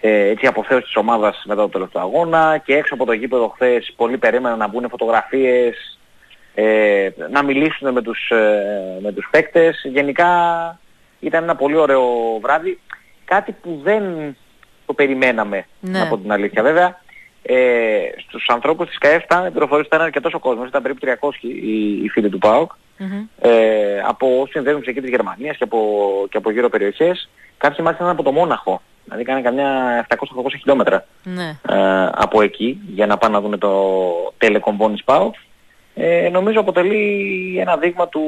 ε, έτσι αποθέωση της ομάδας μετά το τελευταίο αγώνα και έξω από το γήπεδο χθες πολλοί περίμεναν να μπουν φωτογραφίες, ε, να μιλήσουν με τους, ε, με τους παίκτες. Γενικά ήταν ένα πολύ ωραίο βράδυ. Κάτι που δεν το περιμέναμε, ναι. από την αλήθεια. Βέβαια, ε, στους ανθρώπους της ΚΑΕΦ ήταν πληροφορίες ότι ήταν και τόσο κόσμος, ήταν περίπου 300 οι, οι φίλοι του ΠΑΟΚ, mm-hmm. ε, από όσοι συνδέουν εκεί της Γερμανίας και από, και από γύρω περιοχές. Κάποιοι μάλιστα ήταν από το Μόναχο, δηλαδή κάνανε καμιά 700-800 χιλιόμετρα ναι. ε, από εκεί για να πάνε να δουν το τελεκομπόνις ΠΑΟΚ. Ε, νομίζω αποτελεί ένα δείγμα του,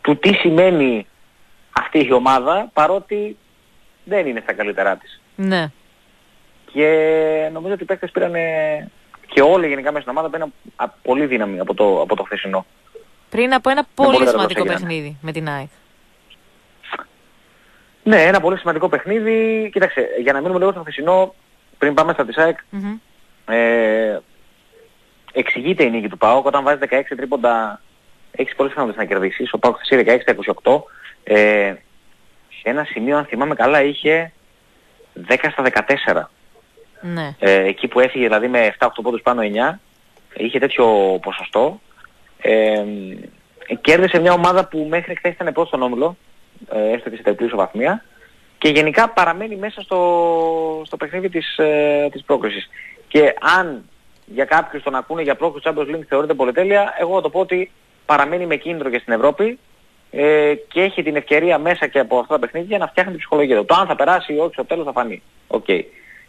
του τι σημαίνει αυτή η ομάδα παρότι δεν είναι στα καλύτερά της. Ναι. Και νομίζω ότι οι παίκτες πήραν και όλοι γενικά μέσα στην ομάδα πήραν πολύ δύναμη από το, από το χθεσινό. Πριν από ένα πολύ, πολύ σημαντικό παιχνίδι με την ΑΕΚ. Ναι, ένα πολύ σημαντικό παιχνίδι. Κοίταξε, για να μείνουμε λίγο στο χθεσινό, πριν πάμε στα της ΑΕΚ, mm-hmm. ε, εξηγείται η νίκη του ΠΑΟΚ όταν βάζει 16 τρίποντα έχεις πολλές πιθανότητες να κερδίσεις. Ο ΠΑΟΚ χθες 16 στα 28. Ε, σε ένα σημείο, αν θυμάμαι καλά, είχε 10 στα 14. Ναι. Ε, εκεί που έφυγε δηλαδή με 7-8 πόντους πάνω 9, είχε τέτοιο ποσοστό. Ε, κέρδισε μια ομάδα που μέχρι χθες ήταν πρώτο στον όμιλο, ε, έστω και σε τελική βαθμία, και γενικά παραμένει μέσα στο, στο παιχνίδι της, ε, της πρόκρισης. Και αν για κάποιους τον ακούνε για πρόκριση Champions League θεωρείται πολυτέλεια, εγώ θα το πω ότι παραμένει με κίνητρο και στην Ευρώπη ε, και έχει την ευκαιρία μέσα και από αυτά τα παιχνίδια να φτιάχνει την ψυχολογία του. Το αν θα περάσει ή όχι στο τέλος θα φανεί. OK. Okay.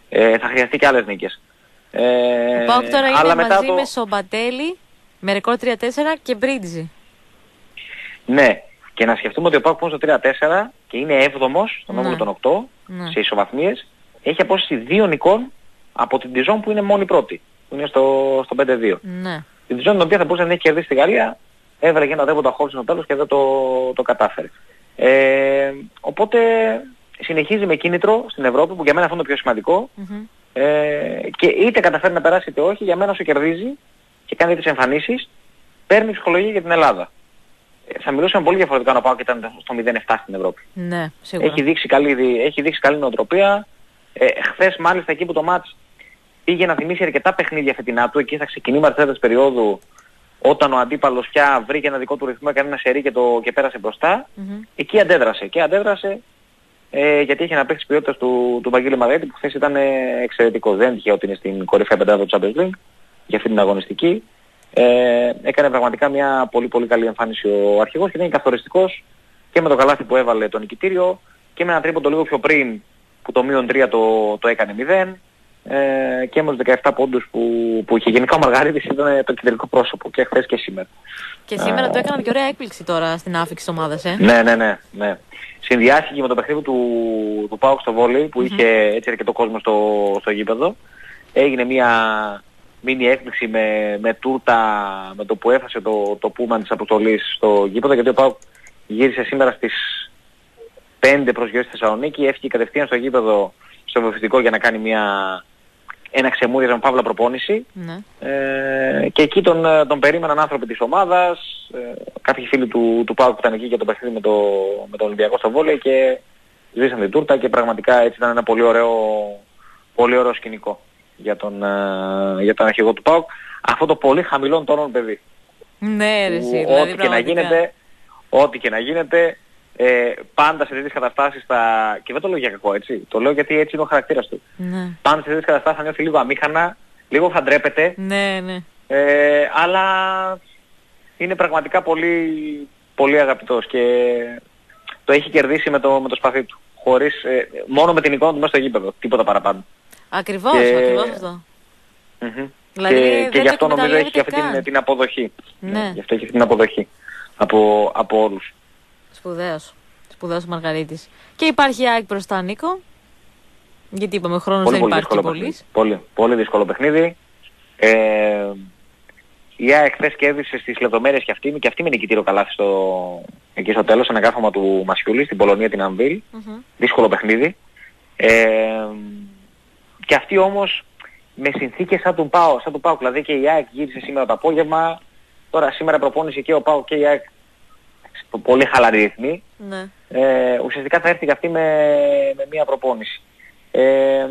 Ε, θα χρειαστεί και άλλες νίκες. Ε, ο ΠΑΟΚ τώρα είναι μαζί το... με Σόμπατελι, με ρεκόρ 3-4 και Μπρίτζι. Ναι. Και να σκεφτούμε ότι ο ΠΑΟΚ στο 3-4 και είναι 7ο στον όμιλο των 8 ναι. σε ισοβαθμίες. Έχει απόσταση 2 νικών από την Ντιζόν που είναι μόνη πρώτη. Που είναι στο, στο 5-2. Ναι. Την Τιζόν την οποία θα μπορούσε να έχει κερδίσει στη Γαλλία έβαλε και ένα δέποτα χώρο στο τέλος και δεν το, το κατάφερε. Ε, οπότε συνεχίζει με κίνητρο στην Ευρώπη που για μένα αυτό είναι το πιο σημαντικό mm-hmm. ε, και είτε καταφέρει να περάσει είτε όχι για μένα όσο κερδίζει και κάνει τις εμφανίσεις παίρνει ψυχολογία για την Ελλάδα. Ε, θα μιλούσαμε πολύ διαφορετικά να πάω και ήταν στο 0-7 στην Ευρώπη. Ναι, σίγουρα. Έχει δείξει καλή, έχει δείξει καλή νοοτροπία. Ε, χθες μάλιστα εκεί που το μάτς πήγε να θυμίσει αρκετά παιχνίδια φετινά του, εκεί στα ξεκινήματα της περίοδου όταν ο αντίπαλος πια βρήκε ένα δικό του ρυθμό, έκανε ένα σερί και, το, και πέρασε μπροστά, mm-hmm. εκεί αντέδρασε. Και αντέδρασε ε, γιατί είχε ένα παίξει ποιότητας του, του Βαγγέλη Μαρέτη που χθες ήταν ε, εξαιρετικό. Δεν είχε ότι είναι στην κορυφαία πεντάδα του Champions League για αυτή την αγωνιστική. Ε, έκανε πραγματικά μια πολύ πολύ καλή εμφάνιση ο αρχηγός και ήταν καθοριστικός και με το καλάθι που έβαλε το νικητήριο και με ένα τρίποντο λίγο πιο πριν που το μείον 3 το, το έκανε 0 ε, και με τους 17 πόντους που, που είχε. Γενικά ο Μαργαρίτης ήταν το κεντρικό πρόσωπο και χθες και σήμερα. Και σήμερα ε, το έκαναν και ωραία έκπληξη τώρα στην άφηξη της ομάδας, ε. Ναι, ναι, ναι. ναι. Συνδυάστηκε με το παιχνίδι του, του Πάουκ στο βόλεϊ που mm-hmm. είχε έτσι αρκετό κόσμο στο, στο γήπεδο. Έγινε μια μίνι έκπληξη με, με τούρτα με το που έφασε το, το πούμαν της αποστολής στο γήπεδο γιατί ο Πάουκ γύρισε σήμερα στις 5 προσγειώσεις στη Θεσσαλονίκη, έφυγε κατευθείαν στο γήπεδο στο βοηθητικό για να κάνει μια ένα ξεμούριασμα παύλα προπόνηση. Ναι. Ε, και εκεί τον, ε, τον περίμεναν άνθρωποι της ομάδας, ε, κάποιοι φίλοι του, του ΠΑΟΚ που ήταν εκεί για το παιχνίδι με, το, με τον Ολυμπιακό στο βόλεϊ και ζήσαν την τούρτα και πραγματικά έτσι ήταν ένα πολύ ωραίο, πολύ ωραίο σκηνικό για τον, ε, για τον αρχηγό του ΠΑΟΚ. Αυτό το πολύ χαμηλών τόνων παιδί. Ναι, ρε, δηλαδή ό,τι και να γίνεται, ό,τι και να γίνεται, ε, πάντα σε τέτοιες καταστάσεις θα... και δεν το λέω για κακό έτσι, το λέω γιατί έτσι είναι ο χαρακτήρας του. Ναι. Πάντα σε τέτοιες καταστάσεις θα νιώθει λίγο αμήχανα, λίγο θα ντρέπεται, ναι, ναι. Ε, αλλά είναι πραγματικά πολύ, πολύ αγαπητός και το έχει κερδίσει με το, με το σπαθί του. Χωρίς, ε, μόνο με την εικόνα του μέσα στο γήπεδο, τίποτα παραπάνω. Ακριβώς, και... ακριβώς αυτό. Mm-hmm. Δηλαδή, και, και γι' αυτό νομίζω έχει και αυτή την, την αποδοχή. Ναι. Γι' αυτό έχει αυτή την αποδοχή από, από όλους. Σπουδαίος. Σπουδαίος Μαργαρίτης. Και υπάρχει ΑΕΚ μπροστά Νίκο. Γιατί είπαμε ο χρόνος δεν υπάρχει και πολύ. Πολύ, πολύ δύσκολο παιχνίδι. Ε, η ΑΕΚ χθες κέρδισε στις λεπτομέρειες και αυτή, και αυτή με νικητήριο καλάθι στο, εκεί στο τέλος, ένα γράφωμα του Μασιούλη στην Πολωνία την Αμβίλ. Mm-hmm. Δύσκολο παιχνίδι. Ε, και αυτή όμως με συνθήκες σαν τον Πάο, σαν τον Πάο, δηλαδή και η ΑΕΚ γύρισε σήμερα το απόγευμα. Τώρα σήμερα προπόνησε και ο Πάο και η ΑΕΚ πολύ χαλαρή ρυθμή, ναι. ε, ουσιαστικά θα έρθει και αυτή με, με μία προπόνηση. Ε,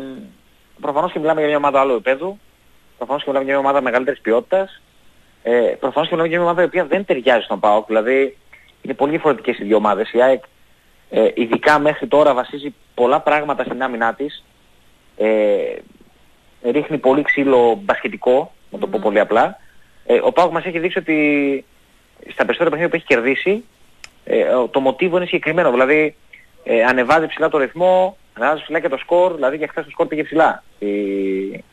προφανώς και μιλάμε για μια ομάδα άλλου επίπεδου, προφανώς και μιλάμε για μια ομάδα μεγαλύτερης ποιότητας, ε, προφανώς και μιλάμε για μια ομάδα η οποία δεν ταιριάζει στον ΠΑΟΚ, δηλαδή είναι πολύ διαφορετικές οι δύο ομάδες. Η ΑΕΚ ε, ειδικά μέχρι τώρα βασίζει πολλά πράγματα στην άμυνά της, ε, ρίχνει πολύ ξύλο μπασκετικό, να το πω πολύ απλά. Ε, ο Πάοκ μας έχει δείξει ότι στα περισσότερα παιχνίδια που έχει κερδίσει ε, το μοτίβο είναι συγκεκριμένο. Δηλαδή ε, ανεβάζει ψηλά το ρυθμό, ανεβάζει ψηλά και το σκορ, δηλαδή και χθες το σκορ πήγε ψηλά. Στη,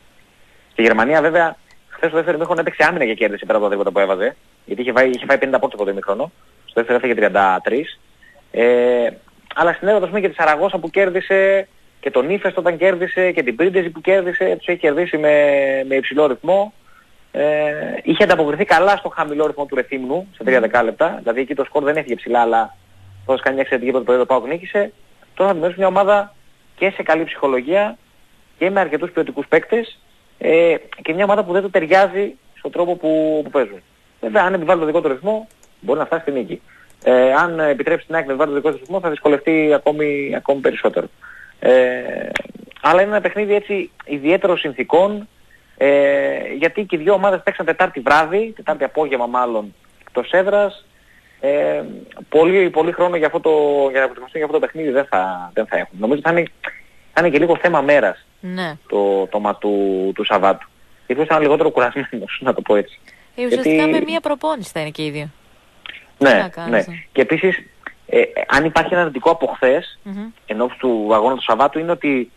στη Γερμανία βέβαια χθες το δεύτερο μήχρονο έπαιξε άμυνα και κέρδισε πέρα από τα τίποτα που έβαζε, γιατί είχε, είχε φάει 50 πόντους από το μήχρονο, στο δεύτερο έφεγε 33. Ε, αλλά στην έδρα και τη Σαραγώσα που κέρδισε και τον Ήφεστο όταν κέρδισε και την Πρίντεζη που κέρδισε, τους έχει κερδίσει με, με υψηλό ρυθμό. Ε, είχε ανταποκριθεί καλά στο χαμηλό ρυθμό του Ρεθύμνου σε 3 δεκάλεπτα. Δηλαδή εκεί το σκορ δεν έφυγε ψηλά, αλλά όσο κάνει μια εξαιρετική πρώτη περίοδο Πάοκ νίκησε. Τώρα θα δημιουργήσει μια ομάδα και σε καλή ψυχολογία και με αρκετούς ποιοτικούς παίκτες ε, και μια ομάδα που δεν του ταιριάζει στον τρόπο που, που παίζουν. Βέβαια αν επιβάλλει το δικό του ρυθμό μπορεί να φτάσει στη νίκη. Ε, αν επιτρέψει την ΑΕΚ να επιβάλλει το δικό του ρυθμό θα δυσκολευτεί ακόμη, ακόμη περισσότερο. Ε, αλλά είναι ένα παιχνίδι έτσι ιδιαίτερο συνθήκων ε, γιατί και οι δύο ομάδες παίξαν Τετάρτη βράδυ, Τετάρτη απόγευμα μάλλον εκτός έδρας. Ε, πολύ, πολύ χρόνο για, αυτό το, για να προετοιμαστούν για αυτό το παιχνίδι δεν θα, δεν θα έχουν. Νομίζω θα είναι, θα είναι και λίγο θέμα μέρας ναι. το, το μα του, του Σαββάτου. Γιατί θα είναι λιγότερο κουρασμένος, να το πω έτσι. Ε, ουσιαστικά Γιατί... με μία προπόνηση θα είναι και οι δύο. Ναι, ναι. Και επίσης, ε, αν υπάρχει ένα αρνητικό από χθες, mm-hmm. ενώ του αγώνα του Σαββάτου, είναι ότι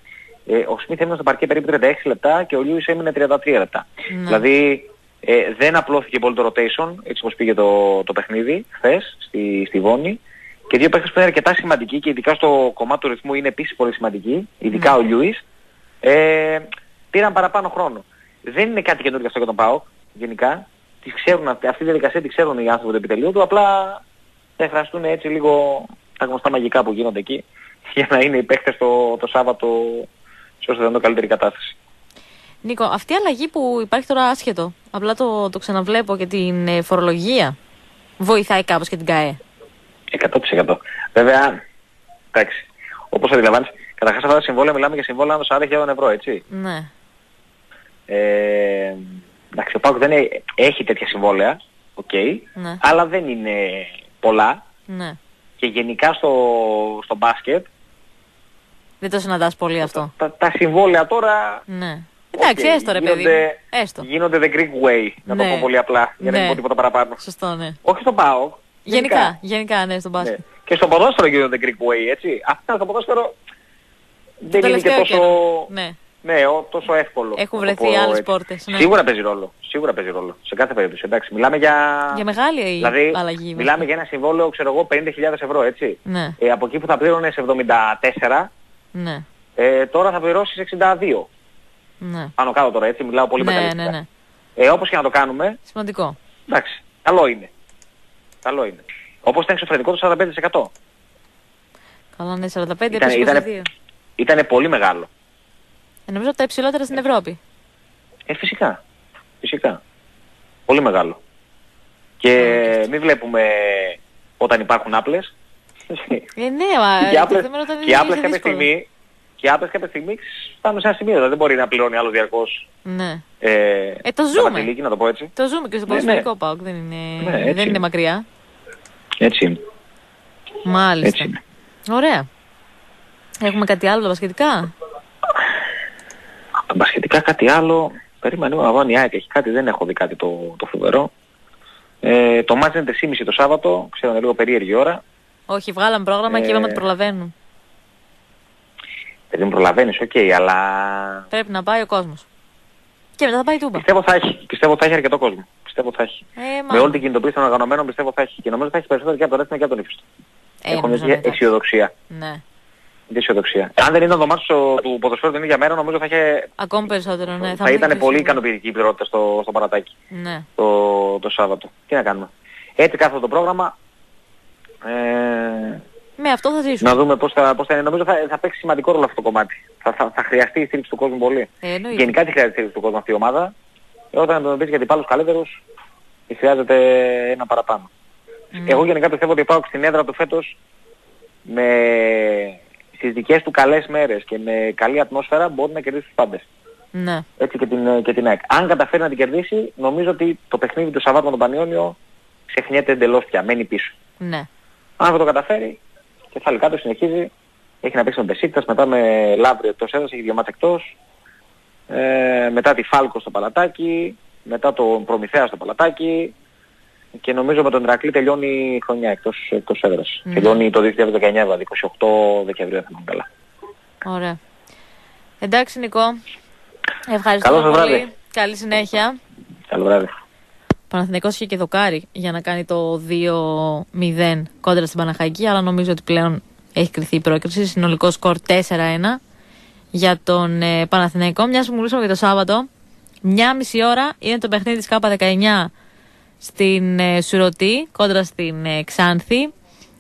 ε, ο Σμιθ έμεινε στο παρκέ περίπου 36 λεπτά και ο Λιούις έμεινε 33 λεπτά. Ναι. Δηλαδή ε, δεν απλώθηκε πολύ το rotation, έτσι όπως πήγε το, το παιχνίδι χθες στη, στη Βόνη. Και δύο παίχτες που είναι αρκετά σημαντικοί και ειδικά στο κομμάτι του ρυθμού είναι επίσης πολύ σημαντικοί, ειδικά ναι. ο Λιούις, ε, πήραν παραπάνω χρόνο. Δεν είναι κάτι καινούργιο αυτό για τον ΠΑΟΚ, γενικά. Τις ξέρουν, αυτή τη διαδικασία τη ξέρουν οι άνθρωποι του επιτελείου του, απλά θα χρειαστούν έτσι λίγο τα γνωστά μαγικά που γίνονται εκεί για να είναι οι παίχτες το, το Σάββατο σε όσο δεν καλύτερη κατάσταση. Νίκο, αυτή η αλλαγή που υπάρχει τώρα άσχετο, απλά το, το ξαναβλέπω και την ε, φορολογία, βοηθάει κάπως και την ΚΑΕ; 100%. Βέβαια, εντάξει, όπως αντιλαμβάνεις, καταρχάς αυτά τα συμβόλαια μιλάμε για συμβόλαια με 40.000 ευρώ, έτσι. Ναι. Ε, εντάξει, ο ΠΑΟΚ δεν έχει τέτοια συμβόλαια, OK, okay, ναι. αλλά δεν είναι πολλά. Ναι. Και γενικά στο, στο μπάσκετ δεν το συναντάς πολύ αυτό. Τα, τα, συμβόλαια τώρα... Ναι. Εντάξει, έστω ρε παιδί. Έστω. Γίνονται the Greek way, να ναι. το πω πολύ απλά, για να μην ναι. πω τίποτα παραπάνω. Σωστό, ναι. Όχι στον ΠΑΟΚ. Γενικά, γενικά, γενικά ναι, στον μπάσκετ. Ναι. Και στο ποδόσφαιρο γίνονται the Greek way, έτσι. Αυτά στο ποδόσφαιρο δεν είναι και τόσο... Ναι. Ναι, τόσο εύκολο. Έχουν βρεθεί άλλες πόρτες. Ναι. Σίγουρα παίζει ρόλο. Σίγουρα παίζει ρόλο. Σε κάθε περίπτωση. Εντάξει, μιλάμε για... Για μεγάλη δηλαδή, αλλαγή. Μιλάμε για ένα συμβόλαιο, ξέρω εγώ, 50.000 ευρώ, έτσι. Ναι. Ε, από εκεί που θα πλήρωνες σε 74, ναι. Ε, τώρα θα πληρώσεις 62. Ναι. Πάνω κάτω τώρα, έτσι, μιλάω πολύ ναι, ναι, ναι. Ε, όπως και να το κάνουμε... Σημαντικό. Εντάξει, καλό είναι. Καλό είναι. Όπως ήταν εξωφρενικό το 45%. Καλά, ναι, 45% ήταν, ήταν, ήταν πολύ μεγάλο. Ε, νομίζω από τα υψηλότερα στην Ευρώπη. Ε, φυσικά. Φυσικά. Πολύ μεγάλο. Και μην βλέπουμε όταν υπάρχουν άπλες, ε, ναι, μα και άπλες, και άπλες κάποια στιγμή, και άπλες κάποια στιγμή φτάνουν σε ένα σημείο, δηλαδή δεν μπορεί να πληρώνει άλλο διαρκώς. Ναι. Ε, ε το ζούμε. να το πω έτσι. Το ζούμε και στο ποδοσφαιρικό ναι, ναι. δεν είναι, ναι, δεν είναι μακριά. Έτσι είναι. Μάλιστα. Έτσι είναι. Ωραία. Έχουμε κάτι άλλο τα μπασκετικά; Τα μπασκετικά κάτι άλλο. Περίμενε να βάλει η ΑΕΚ έχει κάτι, δεν έχω δει κάτι το, το φοβερό. Ε, το ματς είναι 3.30 το Σάββατο, ξέρω είναι λίγο περίεργη ώρα. Όχι, βγάλαμε πρόγραμμα ε... και είπαμε ότι προλαβαίνουν. Δεν προλαβαίνεις, OK, okay, αλλά... Πρέπει να πάει ο κόσμος. Και μετά θα πάει η Τούμπα. Πιστεύω θα έχει, πιστεύω θα έχει αρκετό κόσμο. Πιστεύω θα έχει. Ε, με όλη την κινητοποίηση των οργανωμένων πιστεύω θα έχει. Και νομίζω θα έχει περισσότερο και από το Ρέθυμνο και από τον Ήφαιστο. Ε, Έχω μια αισιοδοξία. Ναι. αισιοδοξία. Αν δεν ήταν το ματς του ποδοσφαίρου την ίδια μέρα, νομίζω θα είχε... Ακόμη περισσότερο, ναι. Θα, θα ήταν πολύ ικανοποιητική η πληρότητα στο, στο Παρατάκι. Ναι. Το, το Σάββατο. Τι να κάνουμε. Έτσι κάθε το πρόγραμμα. Ε, με αυτό θα ζήσουμε. Να δούμε πώς θα, πώς θα είναι. Νομίζω θα, θα παίξει σημαντικό ρόλο αυτό το κομμάτι. Θα, θα, θα χρειαστεί η στήριξη του κόσμου πολύ. Ε, Γενικά τη χρειάζεται η στήριξη του κόσμου αυτή η ομάδα. Ε, όταν αντιμετωπίζει για αντιπάλους καλύτερους, χρειάζεται ένα παραπάνω. Mm. Εγώ γενικά πιστεύω ότι πάω στην έδρα του φέτος με στις δικές του καλές μέρες και με καλή ατμόσφαιρα μπορεί να κερδίσει τους πάντες. Ναι. Έτσι και την, και την ΑΕΚ. Αν καταφέρει να την κερδίσει, νομίζω ότι το παιχνίδι του Σαββάτου με τον Πανιόνιο ξεχνιέται εντελώς πια, μένει πίσω. Ναι. Αν δεν το καταφέρει, και θα κάτω συνεχίζει, έχει να παίξει με Μπεσίκτας, μετά με Λαύριο εκτός έδρας, έχει δύο μάτς εκτός. ε, μετά τη Φάλκο στο Παλατάκι, μετά το Προμηθέα στο Παλατάκι και νομίζω με τον Ηρακλή τελειώνει η χρονιά εκτός, εκτός έδρας. Mm. Τελειώνει το 2019, δηλαδή 28 Δεκεμβρίου, θα θυμάμαι καλά. Ωραία. Εντάξει Νικό, ευχαριστώ πολύ. Βράδυ. Καλή συνέχεια. Καλό βράδυ. Παναθηναϊκός είχε και δοκάρι για να κάνει το 2-0 κόντρα στην Παναχαϊκή, αλλά νομίζω ότι πλέον έχει κρυθεί η πρόκριση. Συνολικό σκορ 4-1 για τον ε, Παναθηναϊκό. Μια που μιλούσαμε για το Σάββατο, μια μισή ώρα είναι το παιχνίδι της ΚΑΠΑ19 στην ε, Σουρωτή, κόντρα στην ε, Ξάνθη.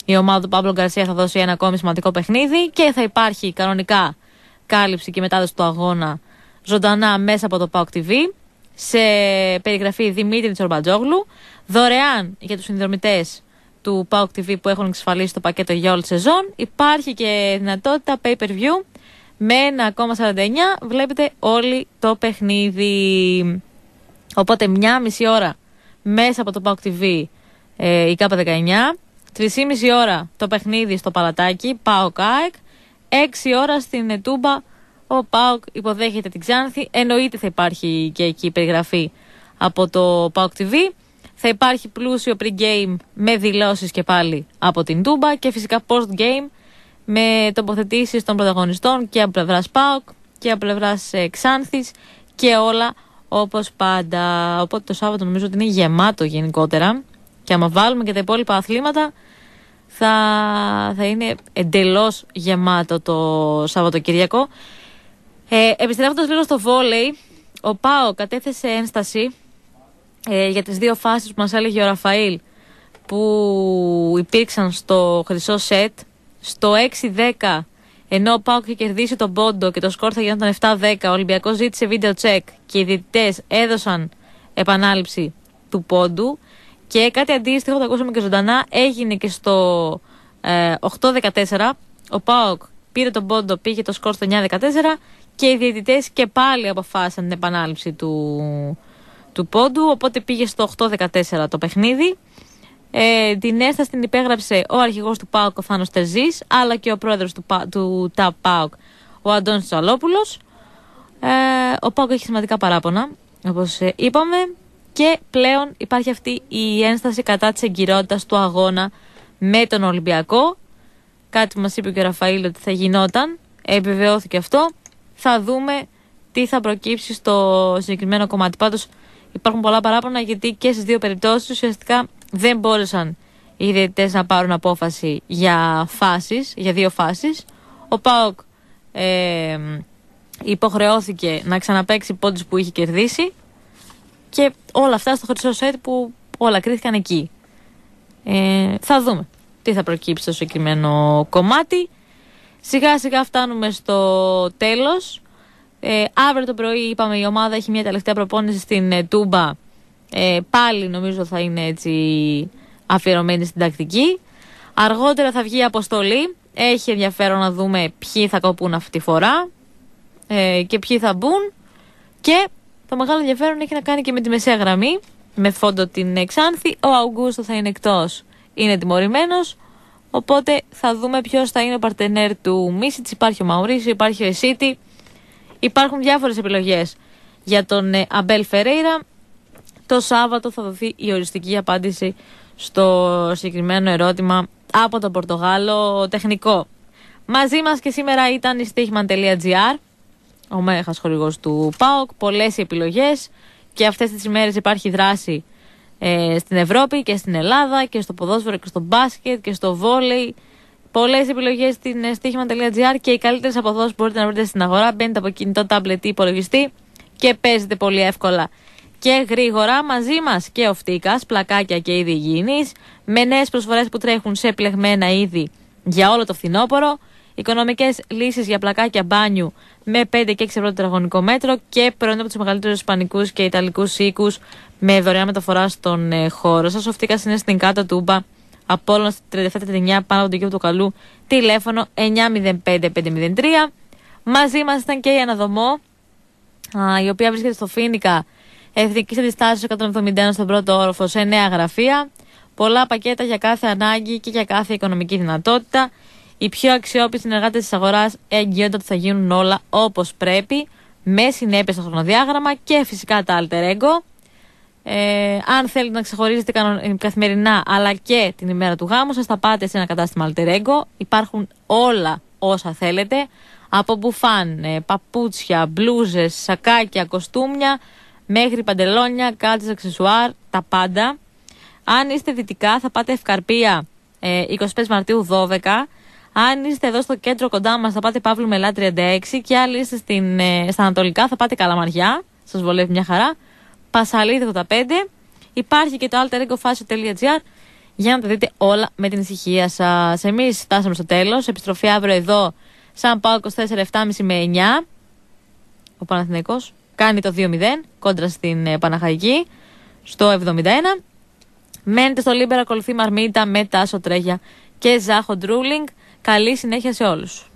Η ομάδα του Παύλο Γκαρσία θα δώσει ένα ακόμη σημαντικό παιχνίδι και θα υπάρχει κανονικά κάλυψη και μετάδοση του αγώνα ζωντανά μέσα από το PAOK TV σε περιγραφή Δημήτρη Τσορμπατζόγλου, δωρεάν για τους συνδρομητές του PAOK TV που έχουν εξασφαλίσει το πακέτο για όλη τη σεζόν. Υπάρχει και δυνατότητα pay-per-view με 1,49 βλέπετε όλη το παιχνίδι. Οπότε μια μισή ώρα μέσα από το PAOK TV ε, η ΚΑΠΑ 19, 3,5 ώρα το παιχνίδι στο Παλατάκι, PAOK ΑΕΚ, 6 ώρα στην Ετούμπα ο ΠΑΟΚ υποδέχεται την Ξάνθη. Εννοείται θα υπάρχει και εκεί περιγραφή από το ΠΑΟΚ TV. Θα υπάρχει πλούσιο pre-game με δηλώσεις και πάλι από την Τούμπα και φυσικά post-game με τοποθετήσεις των πρωταγωνιστών και από πλευράς ΠΑΟΚ και από πλευράς ε, Ξάνθης και όλα όπως πάντα. Οπότε το Σάββατο νομίζω ότι είναι γεμάτο γενικότερα και άμα βάλουμε και τα υπόλοιπα αθλήματα θα, θα είναι εντελώς γεμάτο το Σαββατοκυριακό. Ε, Επιστρέφοντας λίγο στο βόλεϊ, ο Πάο κατέθεσε ένσταση ε, για τις δύο φάσεις που μας έλεγε ο Ραφαήλ που υπήρξαν στο χρυσό σετ. Στο 6-10, ενώ ο Πάο είχε κερδίσει τον πόντο και το σκορ θα γινόταν 7-10, ο Ολυμπιακός ζήτησε βίντεο τσεκ και οι διαιτητές έδωσαν επανάληψη του πόντου. Και κάτι αντίστοιχο, το ακούσαμε και ζωντανά, έγινε και στο ε, 8-14. Ο Πάοκ πήρε τον πόντο, πήγε το σκορ στο 9-14 και οι διαιτητές και πάλι αποφάσισαν την επανάληψη του, του πόντου, οπότε πήγε στο 8-14 το παιχνίδι. Ε, την έσταση την υπέγραψε ο αρχηγός του ΠΑΟΚ ο Θάνος Τερζής, αλλά και ο πρόεδρος του, του ΤΑΠ ΠΑΟΚ ο Αντώνης Τσαλόπουλος. Ε, ο ΠΑΟΚ έχει σημαντικά παράπονα, όπως ε, είπαμε, και πλέον υπάρχει αυτή η ένσταση κατά της εγκυρότητας του αγώνα με τον Ολυμπιακό. Κάτι που μας είπε και ο Ραφαήλ ότι θα γινόταν. Επιβεβαιώθηκε αυτό θα δούμε τι θα προκύψει στο συγκεκριμένο κομμάτι. Πάντως υπάρχουν πολλά παράπονα γιατί και στις δύο περιπτώσεις ουσιαστικά δεν μπόρεσαν οι διαιτητές να πάρουν απόφαση για φάσεις, για δύο φάσεις. Ο Πάοκ ε, υποχρεώθηκε να ξαναπέξει πόντους που είχε κερδίσει και όλα αυτά στο χρυσό σετ που όλα κρίθηκαν εκεί. Ε, θα δούμε τι θα προκύψει στο συγκεκριμένο κομμάτι. Σιγά σιγά φτάνουμε στο τέλος. Ε, αύριο το πρωί είπαμε η ομάδα έχει μια τελευταία προπόνηση στην ε, Τούμπα. Ε, πάλι νομίζω θα είναι έτσι αφιερωμένη στην τακτική. Αργότερα θα βγει η αποστολή. Έχει ενδιαφέρον να δούμε ποιοι θα κοπούν αυτή τη φορά ε, και ποιοι θα μπουν. Και το μεγάλο ενδιαφέρον έχει να κάνει και με τη μεσαία γραμμή. Με φόντο την Εξάνθη. Ο Αουγκούστο θα είναι εκτός. Είναι τιμωρημένος. Οπότε θα δούμε ποιος θα είναι ο παρτενέρ του Μίσιτς. Υπάρχει ο Μαουρίσιο, υπάρχει ο Εσίτη. Υπάρχουν διάφορες επιλογές για τον ε, Αμπέλ Φερέιρα. Το Σάββατο θα δοθεί η οριστική απάντηση στο συγκεκριμένο ερώτημα από τον Πορτογάλο τεχνικό. Μαζί μας και σήμερα ήταν η στοίχημαν.gr, ο μέγας χορηγός του ΠΑΟΚ, πολλές επιλογές και αυτές τις ημέρες υπάρχει δράση ε, στην Ευρώπη και στην Ελλάδα και στο ποδόσφαιρο και στο μπάσκετ και στο βόλεϊ. Πολλές επιλογές στην ε, στοίχημα.gr και οι καλύτερες αποδόσεις μπορείτε να βρείτε στην αγορά. Μπαίνετε από κινητό, τάμπλετ ή υπολογιστή και παίζετε πολύ εύκολα και γρήγορα μαζί μας και ο Φτύκα, πλακάκια και είδη υγιεινής, με νέες προσφορές που τρέχουν σε πλεγμένα είδη για όλο το φθινόπωρο. Οικονομικές λύσεις για πλακάκια μπάνιου με 5 και 6 ευρώ το τετραγωνικό μέτρο και προϊόντα από τους μεγαλύτερους Ισπανικούς και Ιταλικούς οίκους με δωρεάν μεταφορά στον ε, χώρο σας. Ο Φτύκα είναι στην κάτω τούμπα Απόλλωνα 3739 πάνω από τον κύριο του Καλού. Τηλέφωνο 905-503. Μαζί μας ήταν και η Αναδομό, η οποία βρίσκεται στο Φίνικα Εθνικής Αντιστάσεως 171 στον πρώτο όροφο σε νέα γραφεία. Πολλά πακέτα για κάθε ανάγκη και για κάθε οικονομική δυνατότητα. Οι πιο αξιόπιστοι συνεργάτες της αγοράς εγγυώνται ότι θα γίνουν όλα όπως πρέπει. με συνέπεια στο χρονοδιάγραμμα και φυσικά τα alter ego. Ε, αν θέλετε να ξεχωρίζετε καθημερινά αλλά και την ημέρα του γάμου σας θα πάτε σε ένα κατάστημα alter ego. Υπάρχουν όλα όσα θέλετε από μπουφάν, ε, παπούτσια, μπλούζες, σακάκια, κοστούμια μέχρι παντελόνια, κάλτσες, αξεσουάρ, τα πάντα. Αν είστε δυτικά θα πάτε Ευκαρπία ε, 25 Μαρτίου 12. Αν είστε εδώ στο κέντρο κοντά μας θα πάτε Παύλου Μελά 36 και αν είστε στην, ε, στα Ανατολικά θα πάτε Καλαμαριά. Σας βολεύει μια χαρά. Πασαλίδη 85. Υπάρχει και το alteregofasio.gr για να τα δείτε όλα με την ησυχία σας. Εμείς φτάσαμε στο τέλος. Επιστροφή αύριο εδώ, στο ΠΑΟΚ 24, 7.30 με 9. Ο Παναθηναϊκός κάνει το 2-0 κόντρα στην ε, Παναχαϊκή στο 71. Μένετε στο Λίμπερα, ακολουθεί Μαρμίτα με Τάσο Τρέχια και Ζάχο Ντρούλινγκ. Καλή συνέχεια σε όλους.